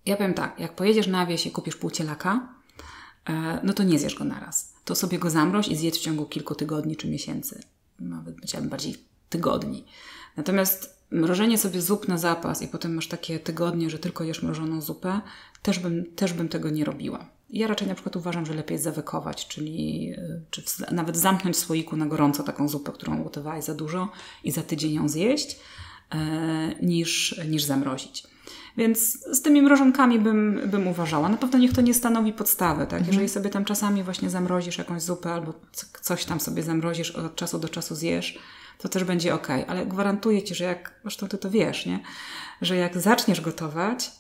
Ja powiem tak, jak pojedziesz na wieś i kupisz pół cielaka, e, no to nie zjesz go naraz. To sobie go zamroź i zjedz w ciągu kilku tygodni czy miesięcy. Nawet chciałabym bardziej tygodni. Natomiast mrożenie sobie zup na zapas i potem masz takie tygodnie, że tylko jesz mrożoną zupę, też bym, też bym tego nie robiła. Ja raczej na przykład uważam, że lepiej zawykować, czyli czy w, nawet zamknąć w słoiku na gorąco taką zupę, którą ugotowałeś za dużo i za tydzień ją zjeść, e, niż, niż zamrozić. Więc z tymi mrożonkami bym, bym uważała. Na pewno niech to nie stanowi podstawy, tak? Mhm. Jeżeli sobie tam czasami właśnie zamrozisz jakąś zupę albo coś tam sobie zamrozisz, od czasu do czasu zjesz, to też będzie ok. Ale gwarantuję Ci, że jak, zresztą Ty to wiesz, nie? Że jak zaczniesz gotować,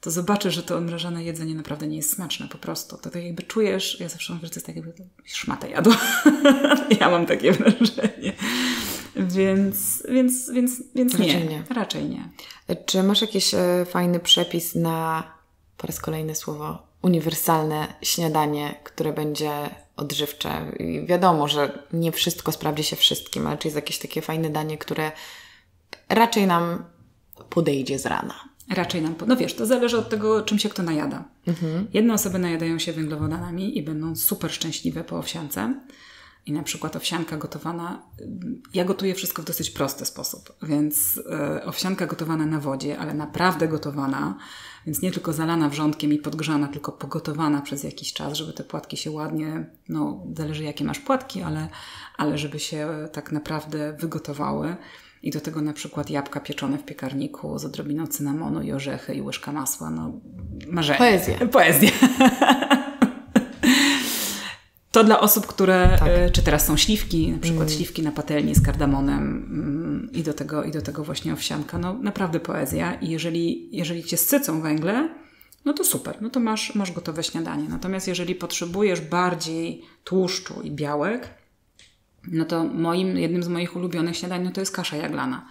to zobaczysz, że to odmrażane jedzenie naprawdę nie jest smaczne po prostu. To tak jakby czujesz, ja zawsze mówię, że to jest tak jakby szmatę jadła. ja mam takie wrażenie. Więc, więc, więc, więc raczej nie. nie. Raczej nie. Czy masz jakiś e, fajny przepis na, po raz kolejny słowo, uniwersalne śniadanie, które będzie odżywcze? I wiadomo, że nie wszystko sprawdzi się wszystkim, ale czy jest jakieś takie fajne danie, które raczej nam podejdzie z rana? Raczej nam, no wiesz, to zależy od tego, czym się kto najada. Mhm. Jedne osoby najadają się węglowodanami i będą super szczęśliwe po owsiance. I na przykład owsianka gotowana, ja gotuję wszystko w dosyć prosty sposób, więc e, owsianka gotowana na wodzie, ale naprawdę gotowana, więc nie tylko zalana wrzątkiem i podgrzana, tylko pogotowana przez jakiś czas, żeby te płatki się ładnie, no zależy jakie masz płatki, ale, ale żeby się tak naprawdę wygotowały. I do tego na przykład jabłka pieczone w piekarniku z odrobiną cynamonu i orzechy i łyżka masła. No, marzenie. Poezja. Poezja. To dla osób, które, tak. E, czy teraz są śliwki, na przykład mm. śliwki na patelni z kardamonem mm, i do tego, i do tego właśnie owsianka. No naprawdę poezja i jeżeli, jeżeli Cię sycą węgle, no to super, no to masz, masz gotowe śniadanie. Natomiast jeżeli potrzebujesz bardziej tłuszczu i białek, no to moim, jednym z moich ulubionych śniadań no to jest kasza jaglana,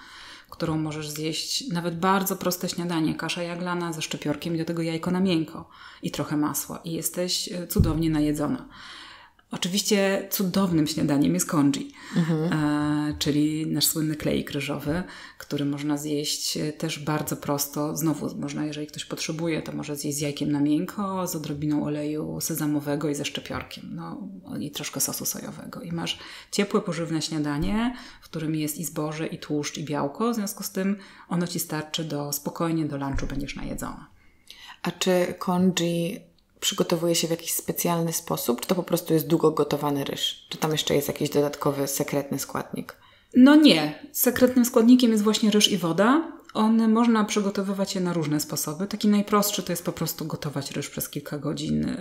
którą możesz zjeść nawet bardzo proste śniadanie. Kasza jaglana ze szczypiorkiem i do tego jajko na miękko i trochę masła i jesteś e, cudownie najedzona. Oczywiście cudownym śniadaniem jest congee, mhm. e, czyli nasz słynny klej ryżowy, który można zjeść e, też bardzo prosto. Znowu można, jeżeli ktoś potrzebuje, to może zjeść z jajkiem na miękko, z odrobiną oleju sezamowego i ze szczepiorkiem, no i troszkę sosu sojowego. I masz ciepłe, pożywne śniadanie, w którym jest i zboże, i tłuszcz, i białko. W związku z tym ono Ci starczy do spokojnie do lunchu będziesz najedzona. A czy congee przygotowuje się w jakiś specjalny sposób, czy to po prostu jest długo gotowany ryż? Czy tam jeszcze jest jakiś dodatkowy, sekretny składnik? No nie. Sekretnym składnikiem jest właśnie ryż i woda. One można przygotowywać je na różne sposoby. Taki najprostszy to jest po prostu gotować ryż przez kilka godzin e,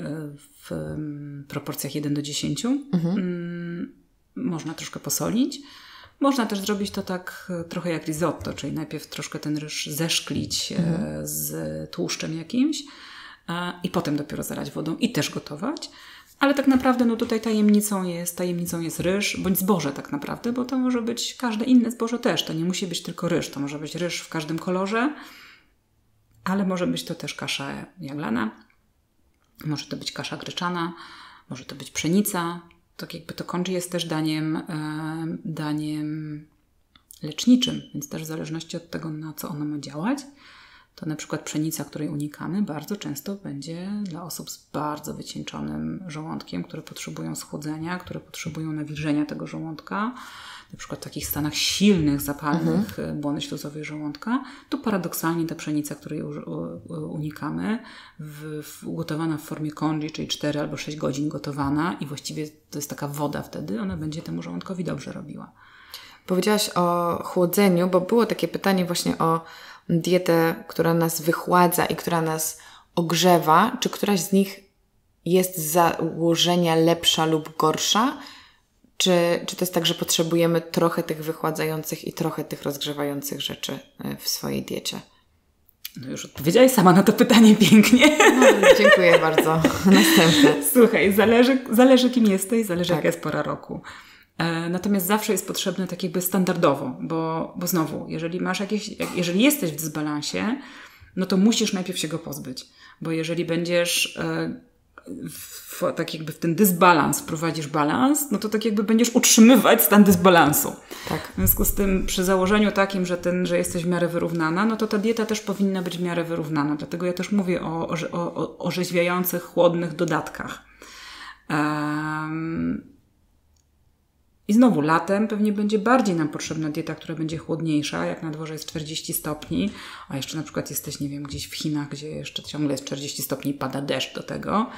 w mm, proporcjach 1 do 10. Mhm. Mm, można troszkę posolić. Można też zrobić to tak e, trochę jak risotto, czyli najpierw troszkę ten ryż zeszklić e, mhm. z tłuszczem jakimś i potem dopiero zalać wodą i też gotować. Ale tak naprawdę no tutaj tajemnicą jest, tajemnicą jest ryż, bądź zboże tak naprawdę, bo to może być każde inne zboże też. To nie musi być tylko ryż, to może być ryż w każdym kolorze, ale może być to też kasza jaglana, może to być kasza gryczana, może to być pszenica. Tak jakby to congee jest też daniem, e, daniem leczniczym, więc też w zależności od tego, na co ono ma działać, to na przykład pszenica, której unikamy, bardzo często będzie dla osób z bardzo wycieńczonym żołądkiem, które potrzebują schłodzenia, które potrzebują nawilżenia tego żołądka, na przykład w takich stanach silnych, zapalnych mhm. błony śluzowej żołądka, to paradoksalnie ta pszenica, której unikamy, w, w, ugotowana w formie congee, czyli 4 albo 6 godzin gotowana i właściwie to jest taka woda wtedy, ona będzie temu żołądkowi dobrze robiła. Powiedziałaś o chłodzeniu, bo było takie pytanie właśnie o dietę, która nas wychładza i która nas ogrzewa, czy któraś z nich jest z założenia lepsza lub gorsza? Czy, czy to jest tak, że potrzebujemy trochę tych wychładzających i trochę tych rozgrzewających rzeczy e, w swojej diecie? No już odpowiedziałaś sama na to pytanie pięknie. No, dziękuję bardzo. Następne. Słuchaj, zależy, zależy kim jesteś, zależy tak. jaka jest pora roku. E, natomiast zawsze jest potrzebne tak jakby standardowo, bo, bo znowu, jeżeli masz jakieś, jeżeli jesteś w dysbalansie, no to musisz najpierw się go pozbyć. Bo jeżeli będziesz e, w, tak jakby w ten dysbalans wprowadzisz balans, no to tak jakby będziesz utrzymywać stan dysbalansu. Tak. W związku z tym przy założeniu takim, że, ten, że jesteś w miarę wyrównana, no to ta dieta też powinna być w miarę wyrównana. Dlatego ja też mówię o, o, o orzeźwiających, chłodnych dodatkach. Um, i znowu latem pewnie będzie bardziej nam potrzebna dieta, która będzie chłodniejsza, jak na dworze jest 40 stopni, a jeszcze na przykład jesteś, nie wiem, gdzieś w Chinach, gdzie jeszcze ciągle jest 40 stopni i pada deszcz do tego,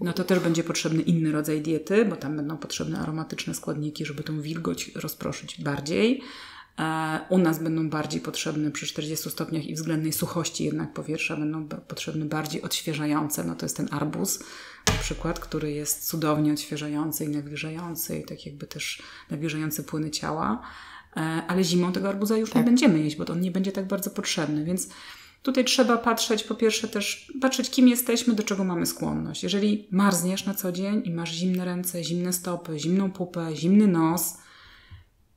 no to też będzie potrzebny inny rodzaj diety, bo tam będą potrzebne aromatyczne składniki, żeby tą wilgoć rozproszyć bardziej. E, u nas będą bardziej potrzebne przy 40 stopniach i względnej suchości jednak powietrza będą potrzebne bardziej odświeżające. No to jest ten arbuz przykład, który jest cudownie odświeżający i nawilżający i tak jakby też nawilżający płyny ciała. E, ale zimą tego arbuza już tak. nie będziemy jeść, bo on nie będzie tak bardzo potrzebny, więc Tutaj trzeba patrzeć, po pierwsze też patrzeć, kim jesteśmy, do czego mamy skłonność. Jeżeli marzniesz na co dzień i masz zimne ręce, zimne stopy, zimną pupę, zimny nos,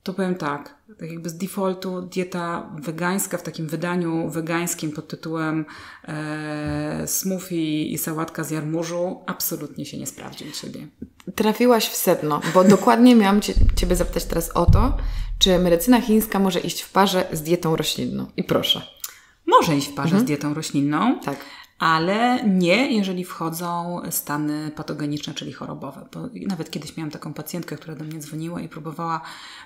to powiem tak, tak jakby z defaultu dieta wegańska w takim wydaniu wegańskim pod tytułem e, smoothie i sałatka z jarmużu absolutnie się nie sprawdzi u Ciebie. Trafiłaś w sedno, bo dokładnie miałam cie, Ciebie zapytać teraz o to, czy medycyna chińska może iść w parze z dietą roślinną. I proszę. Może iść w parze mhm. z dietą roślinną. Tak ale nie, jeżeli wchodzą stany patogeniczne, czyli chorobowe. Bo nawet kiedyś miałam taką pacjentkę, która do mnie dzwoniła i próbowała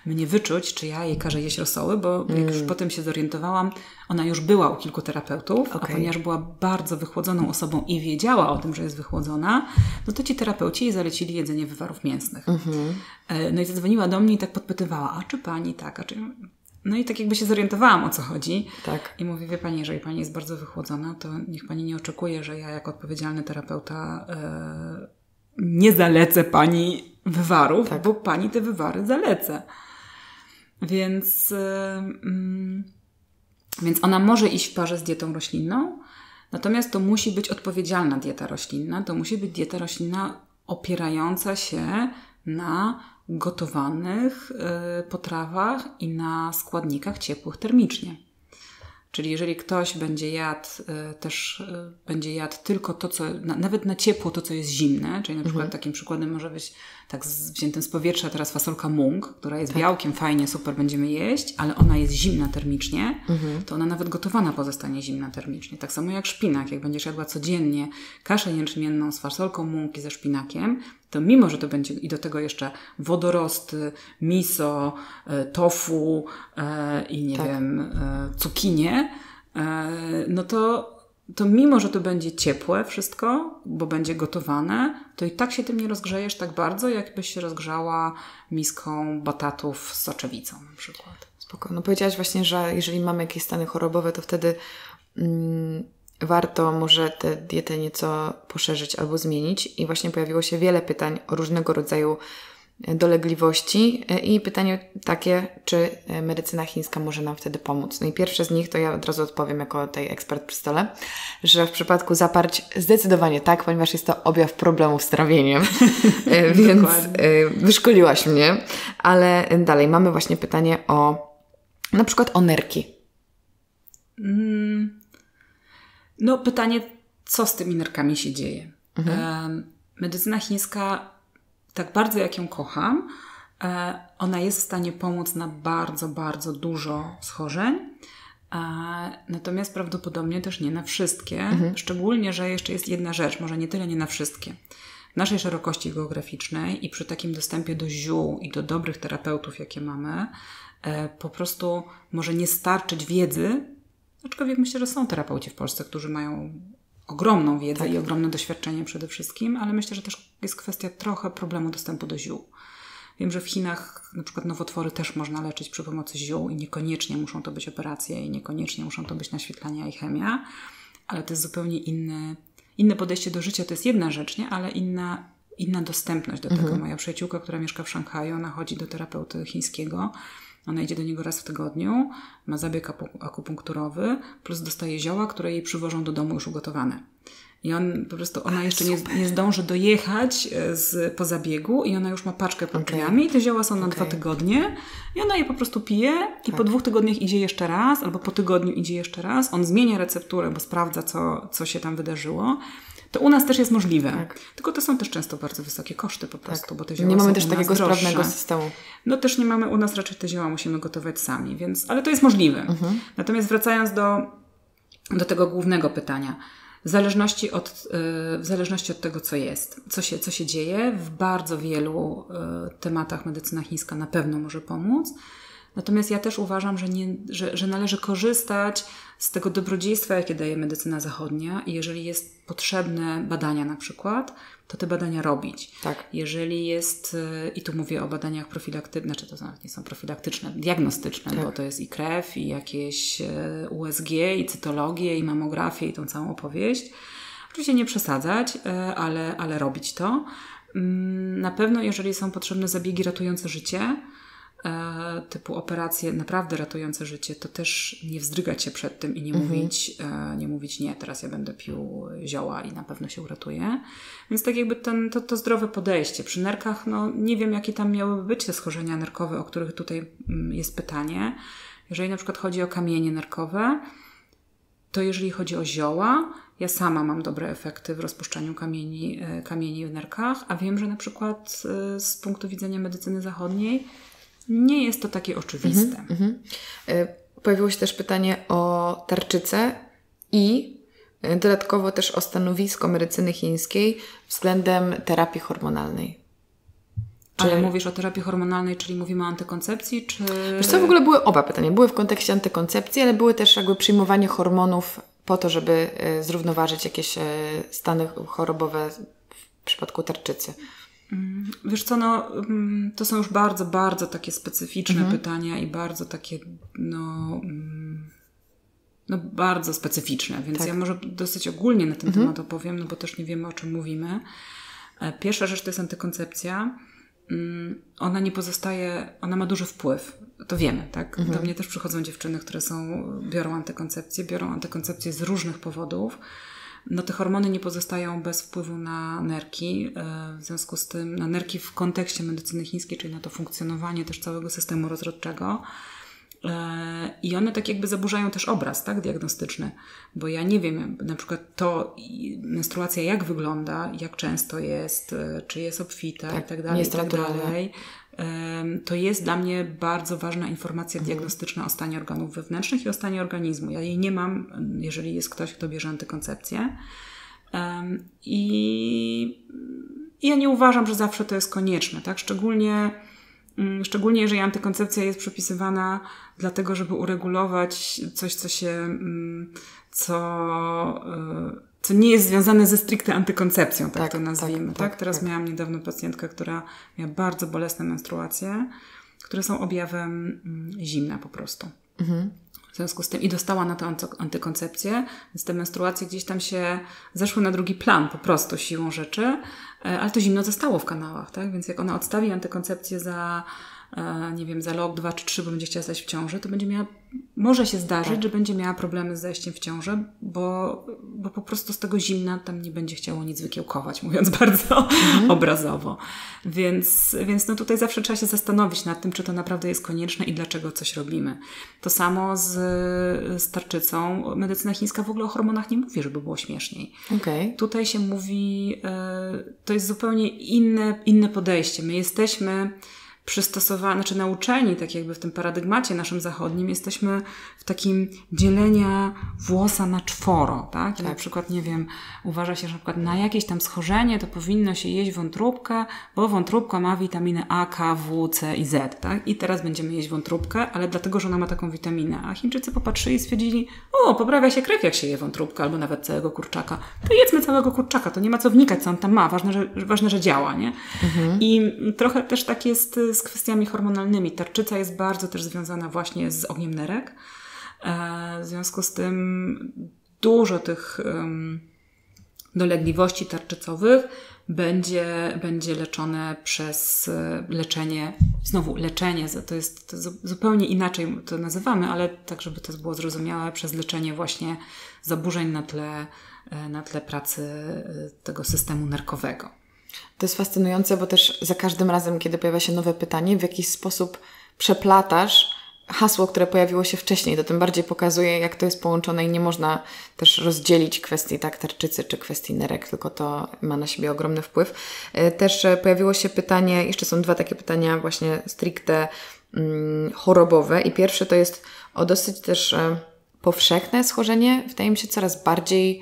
mnie wyczuć, czy ja jej każę jeść rosoły, bo mm. jak już mm. potem się zorientowałam, ona już była u kilku terapeutów, okay. a ponieważ była bardzo wychłodzoną osobą i wiedziała o tym, że jest wychłodzona, no to ci terapeuci jej zalecili jedzenie wywarów mięsnych. Mm -hmm. No i zadzwoniła do mnie i tak podpytywała, a czy pani tak, a czy... No i tak jakby się zorientowałam o co chodzi. Tak. I mówię, wie Pani, jeżeli Pani jest bardzo wychłodzona, to niech Pani nie oczekuje, że ja jako odpowiedzialny terapeuta e, nie zalecę Pani wywarów, tak. bo Pani te wywary zalecę. Więc, mm, więc ona może iść w parze z dietą roślinną, natomiast to musi być odpowiedzialna dieta roślinna, to musi być dieta roślinna opierająca się na gotowanych y, potrawach i na składnikach ciepłych termicznie. Czyli jeżeli ktoś będzie jadł y, też, y, będzie jadł tylko to, co, nawet na ciepło to, co jest zimne, czyli na przykład mhm. takim przykładem może być tak wziętym z powietrza teraz fasolka mung, która jest tak. białkiem, fajnie, super, będziemy jeść, ale ona jest zimna termicznie, mhm. to ona nawet gotowana pozostanie zimna termicznie. Tak samo jak szpinak, jak będziesz jadła codziennie kaszę jęczmienną z fasolką mung i ze szpinakiem, to mimo, że to będzie i do tego jeszcze wodorosty, miso, e, tofu e, i nie tak. wiem, e, cukinie, no to, to mimo, że to będzie ciepłe wszystko, bo będzie gotowane, to i tak się tym nie rozgrzejesz tak bardzo, jakbyś się rozgrzała miską batatów z soczewicą na przykład. Spoko. No powiedziałaś właśnie, że jeżeli mamy jakieś stany chorobowe, to wtedy mm, warto może tę dietę nieco poszerzyć albo zmienić. I właśnie pojawiło się wiele pytań o różnego rodzaju dolegliwości i pytanie takie, czy medycyna chińska może nam wtedy pomóc. No i pierwsze z nich, to ja od razu odpowiem jako tej ekspert przy stole, że w przypadku zaparć zdecydowanie tak, ponieważ jest to objaw problemów z trawieniem, więc e, wyszkoliłaś mnie. Ale dalej, mamy właśnie pytanie o na przykład o nerki. Mm, no, pytanie, co z tymi nerkami się dzieje? Mhm. Medycyna chińska, tak bardzo jak ją kocham, e, ona jest w stanie pomóc na bardzo, bardzo dużo schorzeń. Natomiast prawdopodobnie też nie na wszystkie. Mhm. Szczególnie, że jeszcze jest jedna rzecz, może nie tyle nie na wszystkie. W naszej szerokości geograficznej i przy takim dostępie do ziół i do dobrych terapeutów, jakie mamy, e, po prostu może nie starczyć wiedzy, Aczkolwiek myślę, że są terapeuci w Polsce, którzy mają ogromną wiedzę tak. i ogromne doświadczenie przede wszystkim, ale myślę, że też jest kwestia trochę problemu dostępu do ziół. Wiem, że w Chinach na przykład nowotwory też można leczyć przy pomocy ziół i niekoniecznie muszą to być operacje i niekoniecznie muszą to być naświetlania i chemia, ale to jest zupełnie inny, inne podejście do życia. To jest jedna rzecz, nie? ale inna, inna dostępność do mhm. tego. Moja przyjaciółka, która mieszka w Szanghaju, ona chodzi do terapeuty chińskiego ona idzie do niego raz w tygodniu, ma zabieg akupunkturowy, plus dostaje zioła, które jej przywożą do domu już ugotowane. I on po prostu, ona jeszcze nie, nie zdąży dojechać e, z, po zabiegu i ona już ma paczkę pod drzwiami okay. i te zioła są na okay. dwa tygodnie i ona je po prostu pije i tak. po dwóch tygodniach idzie jeszcze raz albo po tygodniu idzie jeszcze raz. On zmienia recepturę, bo sprawdza, co, co się tam wydarzyło. To u nas też jest możliwe. Tak. Tylko to są też często bardzo wysokie koszty po prostu, tak. bo te zioła Nie mamy też takiego droższe. sprawnego systemu. No też nie mamy u nas raczej te zioła musimy gotować sami, więc, ale to jest możliwe. Mhm. Natomiast wracając do, do tego głównego pytania. W zależności, od, y, w zależności od tego, co jest, co się, co się dzieje, w bardzo wielu y, tematach medycyna chińska na pewno może pomóc. Natomiast ja też uważam, że, nie, że, że należy korzystać z tego dobrodziejstwa, jakie daje medycyna zachodnia i jeżeli jest potrzebne badania na przykład, to te badania robić. Tak. Jeżeli jest, y, i tu mówię o badaniach profilaktycznych, znaczy to nie są profilaktyczne, diagnostyczne, tak. bo to jest i krew, i jakieś y, USG, i cytologię, i mamografię, i tą całą opowieść. Oczywiście nie przesadzać, y, ale, ale robić to. Mm, na pewno, jeżeli są potrzebne zabiegi ratujące życie, E, typu operacje naprawdę ratujące życie, to też nie wzdrygać się przed tym i nie mhm. mówić, e, nie mówić nie, teraz ja będę pił zioła i na pewno się uratuje. Więc tak jakby ten, to, to zdrowe podejście. Przy nerkach, no nie wiem jakie tam miałyby być te schorzenia nerkowe, o których tutaj mm, jest pytanie. Jeżeli na przykład chodzi o kamienie nerkowe, to jeżeli chodzi o zioła, ja sama mam dobre efekty w rozpuszczaniu kamieni, e, kamieni w nerkach, a wiem, że na przykład z punktu widzenia medycyny zachodniej nie jest to takie oczywiste. Mhm, mhm. E, pojawiło się też pytanie o tarczycę i e, dodatkowo też o stanowisko medycyny chińskiej względem terapii hormonalnej. Czy... Ale mówisz o terapii hormonalnej, czyli mówimy o antykoncepcji, czy... Wiesz co, w ogóle były oba pytania. Były w kontekście antykoncepcji, ale były też jakby przyjmowanie hormonów po to, żeby e, zrównoważyć jakieś stany chorobowe w przypadku tarczycy. Mm, wiesz co, no, mm, to są już bardzo, bardzo takie specyficzne mhm. pytania i bardzo takie, no, mm, no bardzo specyficzne, więc tak. ja może dosyć ogólnie na ten mhm. temat opowiem, no bo też nie wiemy o czym mówimy. E, pierwsza rzecz to jest antykoncepcja. Ona nie pozostaje, ona ma duży wpływ. To wiemy, tak? Mhm. Do mnie też przychodzą dziewczyny, które są, biorą antykoncepcję, biorą antykoncepcję z różnych powodów no te hormony nie pozostają bez wpływu na nerki, e, w związku z tym na nerki w kontekście medycyny chińskiej, czyli na to funkcjonowanie też całego systemu rozrodczego. E, I one tak jakby zaburzają też obraz, tak, diagnostyczny, bo ja nie wiem, na przykład to menstruacja jak wygląda, jak często jest, e, czy jest obfita tak, i tak dalej, i tak dalej to jest dla mnie bardzo ważna informacja mhm. diagnostyczna o stanie organów wewnętrznych i o stanie organizmu. Ja jej nie mam, jeżeli jest ktoś, kto bierze antykoncepcję. I ja nie uważam, że zawsze to jest konieczne, tak? Szczególnie, mm, szczególnie jeżeli antykoncepcja jest przepisywana dlatego, żeby uregulować coś, co się, mm, co e, co nie jest związane ze stricte antykoncepcją, tak, tak to nazwijmy. Tak, tak? tak Teraz tak. miałam niedawno pacjentkę, która miała bardzo bolesne menstruacje, które są objawem mm, zimna po prostu. Mhm. W związku z tym i dostała na to antykoncepcję, więc te menstruacje gdzieś tam się zeszły na drugi plan po prostu siłą rzeczy, e, ale to zimno zostało w kanałach, tak? Więc jak ona odstawi antykoncepcję za nie wiem, za rok, dwa czy trzy, bo będzie chciała zajść w ciążę, to będzie miała, może się zdarzyć, tak. że będzie miała problemy z zajściem w ciążę, bo, bo po prostu z tego zimna tam nie będzie chciało nic wykiełkować, mówiąc bardzo mhm. obrazowo. Więc, więc no tutaj zawsze trzeba się zastanowić nad tym, czy to naprawdę jest konieczne i dlaczego coś robimy. To samo z, z tarczycą. Medycyna chińska w ogóle o hormonach nie mówi, żeby było śmieszniej. Okay. Tutaj się mówi, e, to jest zupełnie inne, inne podejście. My jesteśmy przystosowani, znaczy nauczeni, tak jakby w tym paradygmacie naszym zachodnim, jesteśmy w takim dzielenia włosa na czworo, tak? tak. Na przykład, nie wiem, uważa się, że na przykład na jakieś tam schorzenie to powinno się jeść wątróbkę, bo wątróbka ma witaminy A, K, W, C i Z, tak? I teraz będziemy jeść wątróbkę, ale dlatego, że ona ma taką witaminę. A Chińczycy popatrzyli i stwierdzili, o, poprawia się krew, jak się je wątróbkę, albo nawet całego kurczaka. To jedzmy całego kurczaka, to nie ma co wnikać, co on tam ma, ważne, że, ważne, że działa, nie? Mhm. I trochę też tak jest z kwestiami hormonalnymi. Tarczyca jest bardzo też związana właśnie z ogniem nerek. E, w związku z tym dużo tych dolegliwości tarczycowych będzie, będzie leczone przez e, leczenie, znowu leczenie, to jest to zupełnie inaczej to nazywamy, ale tak, żeby to było zrozumiałe, przez leczenie właśnie zaburzeń na tle, e, na tle pracy tego systemu nerkowego. To jest fascynujące, bo też za każdym razem, kiedy pojawia się nowe pytanie, w jakiś sposób przeplatasz hasło, które pojawiło się wcześniej. To tym bardziej pokazuje, jak to jest połączone i nie można też rozdzielić kwestii tak tarczycy czy kwestii nerek, tylko to ma na siebie ogromny wpływ. E, też e, pojawiło się pytanie, jeszcze są dwa takie pytania właśnie stricte mm, chorobowe i pierwsze to jest o dosyć też e, powszechne schorzenie, wydaje mi się coraz bardziej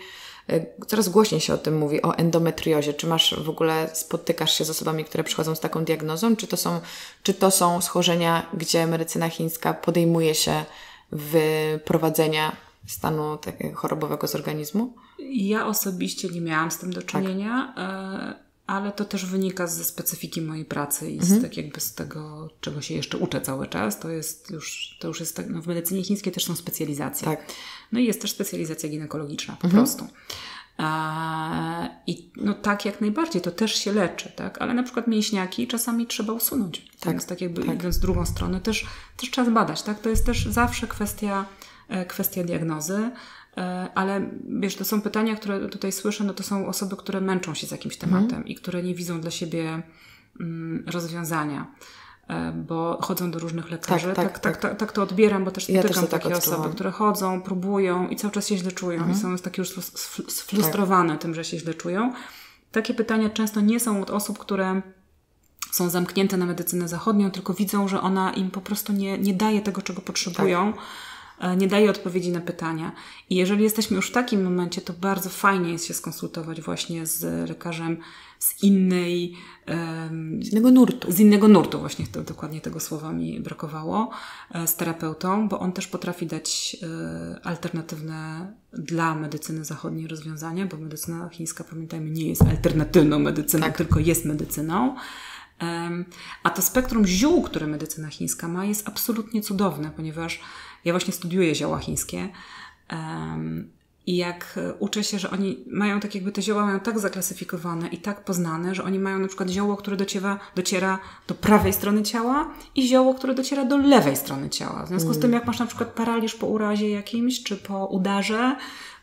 coraz głośniej się o tym mówi, o endometriozie. Czy masz w ogóle, spotykasz się z osobami, które przychodzą z taką diagnozą? Czy to są, czy to są schorzenia, gdzie medycyna chińska podejmuje się wyprowadzenia stanu chorobowego z organizmu? Ja osobiście nie miałam z tym do czynienia. Tak ale to też wynika ze specyfiki mojej pracy i mhm. z tak jakby z tego, czego się jeszcze uczę cały czas. To jest już, to już jest tak, no w medycynie chińskiej też są specjalizacje. Tak. No i jest też specjalizacja ginekologiczna po mhm. prostu. A, I no tak jak najbardziej, to też się leczy, tak? Ale na przykład mięśniaki czasami trzeba usunąć. Tak. Więc tak jakby tak. idąc z drugą stronę też, też trzeba zbadać, tak? To jest też zawsze kwestia, e, kwestia diagnozy. E, ale wiesz, to są pytania, które tutaj słyszę, no to są osoby, które męczą się z jakimś mhm. tematem i które nie widzą dla siebie mm, rozwiązania, e, bo chodzą do różnych lekarzy. Tak, tak, tak, tak, tak, tak to odbieram, bo też spotykam ja takie tak osoby, które chodzą, próbują i cały czas się źle czują i są takie już sfrustrowane tak. tym, że się źle czują. Takie pytania często nie są od osób, które są zamknięte na medycynę zachodnią, tylko widzą, że ona im po prostu nie, nie daje tego, czego potrzebują. Tak nie daje odpowiedzi na pytania. I jeżeli jesteśmy już w takim momencie, to bardzo fajnie jest się skonsultować właśnie z lekarzem z innej... z innego nurtu. Z innego nurtu, właśnie to, dokładnie tego słowa mi brakowało, e, z terapeutą, bo on też potrafi dać e, alternatywne dla medycyny zachodniej rozwiązania, bo medycyna chińska, pamiętajmy, nie jest alternatywną medycyną, tak. tylko jest medycyną. A to spektrum ziół, które medycyna chińska ma, jest absolutnie cudowne, ponieważ ja właśnie studiuję zioła chińskie. Um, i jak uczę się, że oni mają tak jakby te zioła mają tak zaklasyfikowane i tak poznane, że oni mają na przykład zioło, które dociera, dociera do prawej strony ciała i zioło, które dociera do lewej strony ciała. W związku z tym, mm. jak masz na przykład paraliż po urazie jakimś, czy po udarze,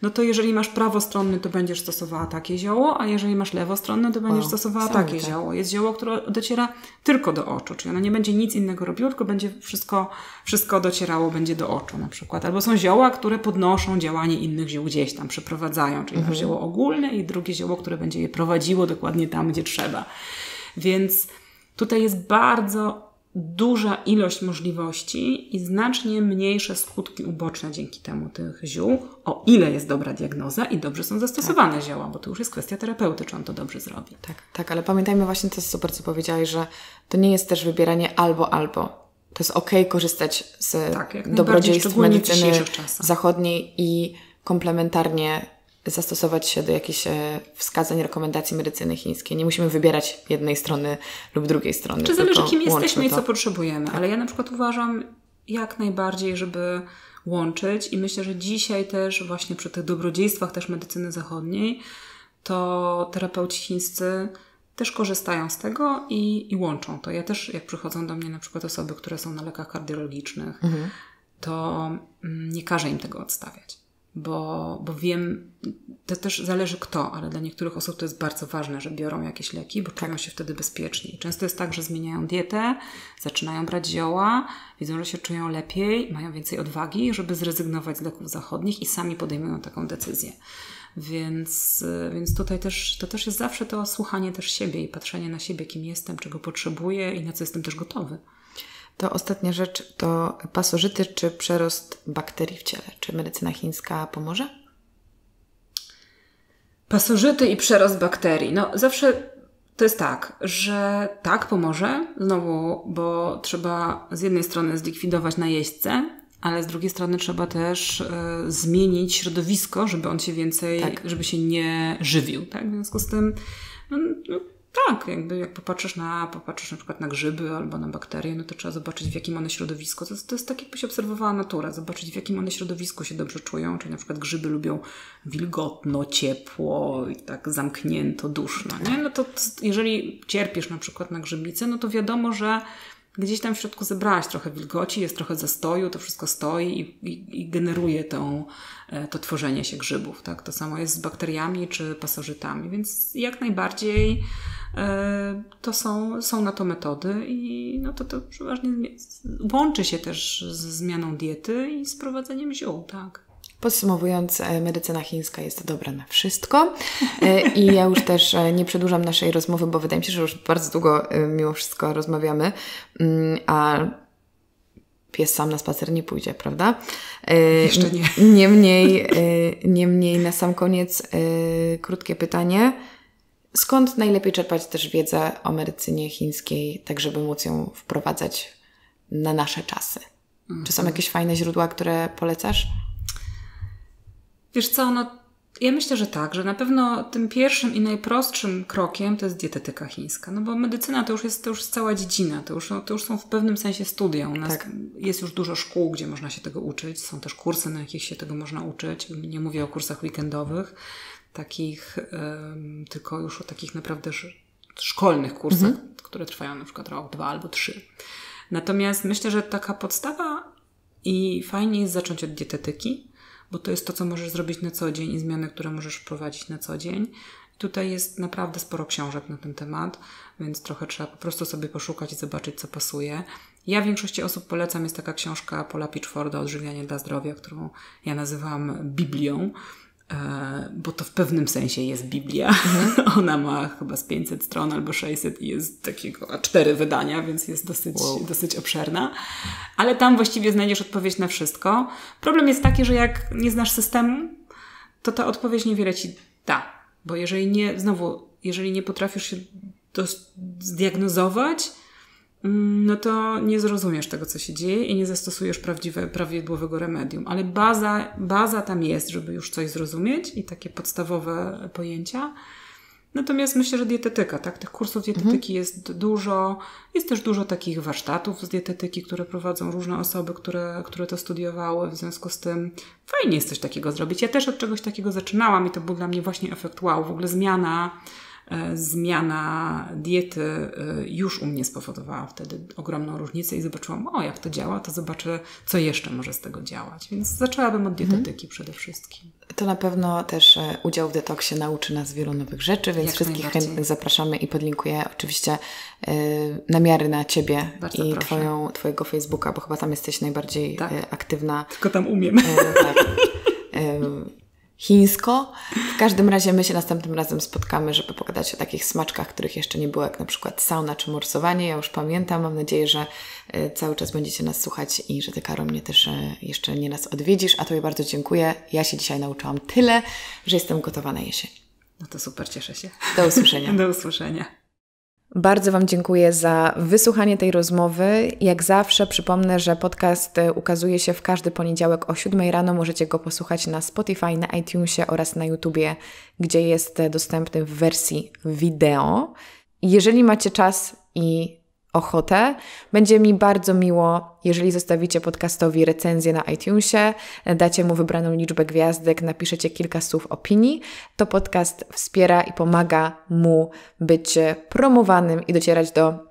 no to jeżeli masz prawostronny, to będziesz stosowała takie zioło, a jeżeli masz lewostronny, to będziesz wow, stosowała takie tak. zioło. Jest zioło, które dociera tylko do oczu, czyli ona nie będzie nic innego robiło, tylko będzie wszystko, wszystko docierało będzie do oczu na przykład. Albo są zioła, które podnoszą działanie innych ziół gdzieś tam, przeprowadzają, czyli mhm. masz zioło ogólne i drugie zioło, które będzie je prowadziło dokładnie tam, gdzie trzeba. Więc tutaj jest bardzo duża ilość możliwości i znacznie mniejsze skutki uboczne dzięki temu tych ziół, o ile jest dobra diagnoza i dobrze są zastosowane tak. zioła, bo to już jest kwestia terapeuty, czy on to dobrze zrobi. Tak, tak, ale pamiętajmy właśnie, to jest super, co powiedziałeś, że to nie jest też wybieranie albo, albo. To jest ok korzystać z tak, dobrodziejstw medycyny zachodniej i komplementarnie zastosować się do jakichś e, wskazań, rekomendacji medycyny chińskiej. Nie musimy wybierać jednej strony lub drugiej strony. Czy zależy, kim jesteśmy i co potrzebujemy. Tak. Ale ja na przykład uważam jak najbardziej, żeby łączyć i myślę, że dzisiaj też właśnie przy tych dobrodziejstwach też medycyny zachodniej to terapeuci chińscy też korzystają z tego i, i łączą to. Ja też, jak przychodzą do mnie na przykład osoby, które są na lekach kardiologicznych, mhm. to mm, nie każę im tego odstawiać bo, bo wiem, to też zależy kto, ale dla niektórych osób to jest bardzo ważne, że biorą jakieś leki, bo czują tak. się wtedy bezpieczniej. Często jest tak, że zmieniają dietę, zaczynają brać zioła, widzą, że się czują lepiej, mają więcej odwagi, żeby zrezygnować z leków zachodnich i sami podejmują taką decyzję. Więc, więc tutaj też, to też jest zawsze to słuchanie też siebie i patrzenie na siebie, kim jestem, czego potrzebuję i na co jestem też gotowy. To ostatnia rzecz to pasożyty czy przerost bakterii w ciele. Czy medycyna chińska pomoże? Pasożyty i przerost bakterii. No zawsze to jest tak, że tak pomoże, znowu, bo trzeba z jednej strony zlikwidować najeźdźcę, ale z drugiej strony trzeba też y, zmienić środowisko, żeby on się więcej, tak. żeby się nie żywił. Tak? W związku z tym no, no, tak, jakby jak popatrzysz na, popatrzysz na przykład na grzyby albo na bakterie, no to trzeba zobaczyć w jakim one środowisku. To to jest tak jakbyś obserwowała naturę, zobaczyć w jakim one środowisku się dobrze czują, czyli na przykład grzyby lubią wilgotno, ciepło i tak zamknięto, duszno, nie? No to jeżeli cierpisz na przykład na grzybicy, no to wiadomo, że gdzieś tam w środku zebrałaś trochę wilgoci, jest trochę zastoju, to wszystko stoi i, i, i generuje tą, e, to tworzenie się grzybów. Tak? To samo jest z bakteriami czy pasożytami, więc jak najbardziej to są, są na to metody i no to, to przeważnie łączy się też ze zmianą diety i z prowadzeniem ziół. Tak. Podsumowując, e, medycyna chińska jest dobra na wszystko e, i ja już też e, nie przedłużam naszej rozmowy, bo wydaje mi się, że już bardzo długo mimo wszystko rozmawiamy, mm, a pies sam na spacer nie pójdzie, prawda? Jeszcze nie. Niemniej, niemniej na sam koniec krótkie pytanie. Skąd najlepiej czerpać też wiedzę o medycynie chińskiej, tak żeby móc ją wprowadzać na nasze czasy? Czy są jakieś fajne źródła, które polecasz? Wiesz co, no ja myślę, że tak, że na pewno tym pierwszym i najprostszym krokiem to jest dietetyka chińska, no bo medycyna to już jest, to już jest cała dziedzina, to już, no, to już są w pewnym sensie studia. U nas tak. jest już dużo szkół, gdzie można się tego uczyć, są też kursy, na jakich się tego można uczyć. Nie mówię o kursach weekendowych, takich, tylko już o takich naprawdę szkolnych kursach, mhm. które trwają na przykład rok, dwa albo trzy. Natomiast myślę, że taka podstawa i fajnie jest zacząć od dietetyki, bo to jest to, co możesz zrobić na co dzień i zmiany, które możesz wprowadzić na co dzień. Tutaj jest naprawdę sporo książek na ten temat, więc trochę trzeba po prostu sobie poszukać i zobaczyć, co pasuje. Ja większości osób polecam, jest taka książka Paula Pitchforda Odżywianie dla zdrowia, którą ja nazywam Biblią. E, bo to w pewnym sensie jest Biblia. Mhm. Ona ma chyba z 500 stron albo 600 i jest takiego, a cztery wydania, więc jest dosyć, wow. dosyć obszerna. Ale tam właściwie znajdziesz odpowiedź na wszystko. Problem jest taki, że jak nie znasz systemu, to ta odpowiedź niewiele ci da. Bo jeżeli nie, znowu, jeżeli nie potrafisz się zdiagnozować, Mm, no to nie zrozumiesz tego, co się dzieje i nie zastosujesz prawdziwe, prawidłowego remedium. Ale baza, baza tam jest, żeby już coś zrozumieć i takie podstawowe pojęcia. Natomiast myślę, że dietetyka, tak? Tych kursów dietetyki mhm. jest dużo. Jest też dużo takich warsztatów z dietetyki, które prowadzą różne osoby, które, które to studiowały. W związku z tym fajnie jest coś takiego zrobić. Ja też od czegoś takiego zaczynałam i to był dla mnie właśnie efekt wow. W ogóle zmiana zmiana diety e, już u mnie spowodowała wtedy ogromną różnicę i zobaczyłam, o jak to działa, to zobaczę, co jeszcze może z tego działać. Więc zaczęłabym od dietetyki mhm. przede wszystkim. To na pewno też e, udział w detoksie nauczy nas wielu nowych rzeczy, więc jak wszystkich chętnych zapraszamy i podlinkuję oczywiście namiary na Ciebie Bardzo i twoją, Twojego Facebooka, bo chyba tam jesteś najbardziej tak. aktywna. Tylko tam umiem. tak chińsko. W każdym razie my się następnym razem spotkamy, żeby pogadać o takich smaczkach, których jeszcze nie było, jak na przykład sauna czy morsowanie. Ja już pamiętam, mam nadzieję, że e, cały czas będziecie nas słuchać i że Ty, Karo, mnie też e, jeszcze nie nas odwiedzisz. A Tobie bardzo dziękuję. Ja się dzisiaj nauczyłam tyle, że jestem gotowa na jesień. No to super, cieszę się. Do usłyszenia. Do usłyszenia. Bardzo Wam dziękuję za wysłuchanie tej rozmowy. Jak zawsze przypomnę, że podcast e, ukazuje się w każdy poniedziałek o 7 rano. Możecie go posłuchać na Spotify, na iTunesie oraz na YouTubie, gdzie jest e, dostępny w wersji wideo. Jeżeli macie czas i ochotę. Będzie mi bardzo miło, jeżeli zostawicie podcastowi recenzję na iTunesie, dacie mu wybraną liczbę gwiazdek, napiszecie kilka słów opinii. To podcast wspiera i pomaga mu być promowanym i docierać do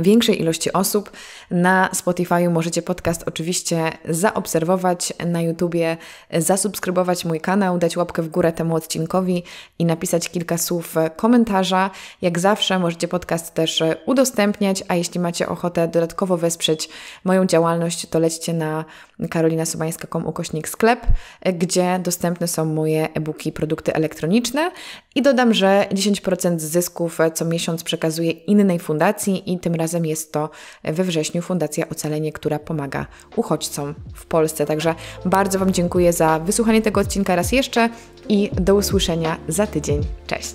większej ilości osób. Na Spotify możecie podcast oczywiście zaobserwować, na YouTubie zasubskrybować mój kanał, dać łapkę w górę temu odcinkowi i napisać kilka słów komentarza. Jak zawsze możecie podcast też udostępniać, a jeśli macie ochotę dodatkowo wesprzeć moją działalność, to lećcie na karolinasubańska.com ukośnik sklep, gdzie dostępne są moje e-booki, produkty elektroniczne i dodam, że 10% zysków co miesiąc przekazuję innej fundacji i tym razem jest to we wrześniu Fundacja Ocalenie, która pomaga uchodźcom w Polsce. Także bardzo Wam dziękuję za wysłuchanie tego odcinka raz jeszcze i do usłyszenia za tydzień. Cześć!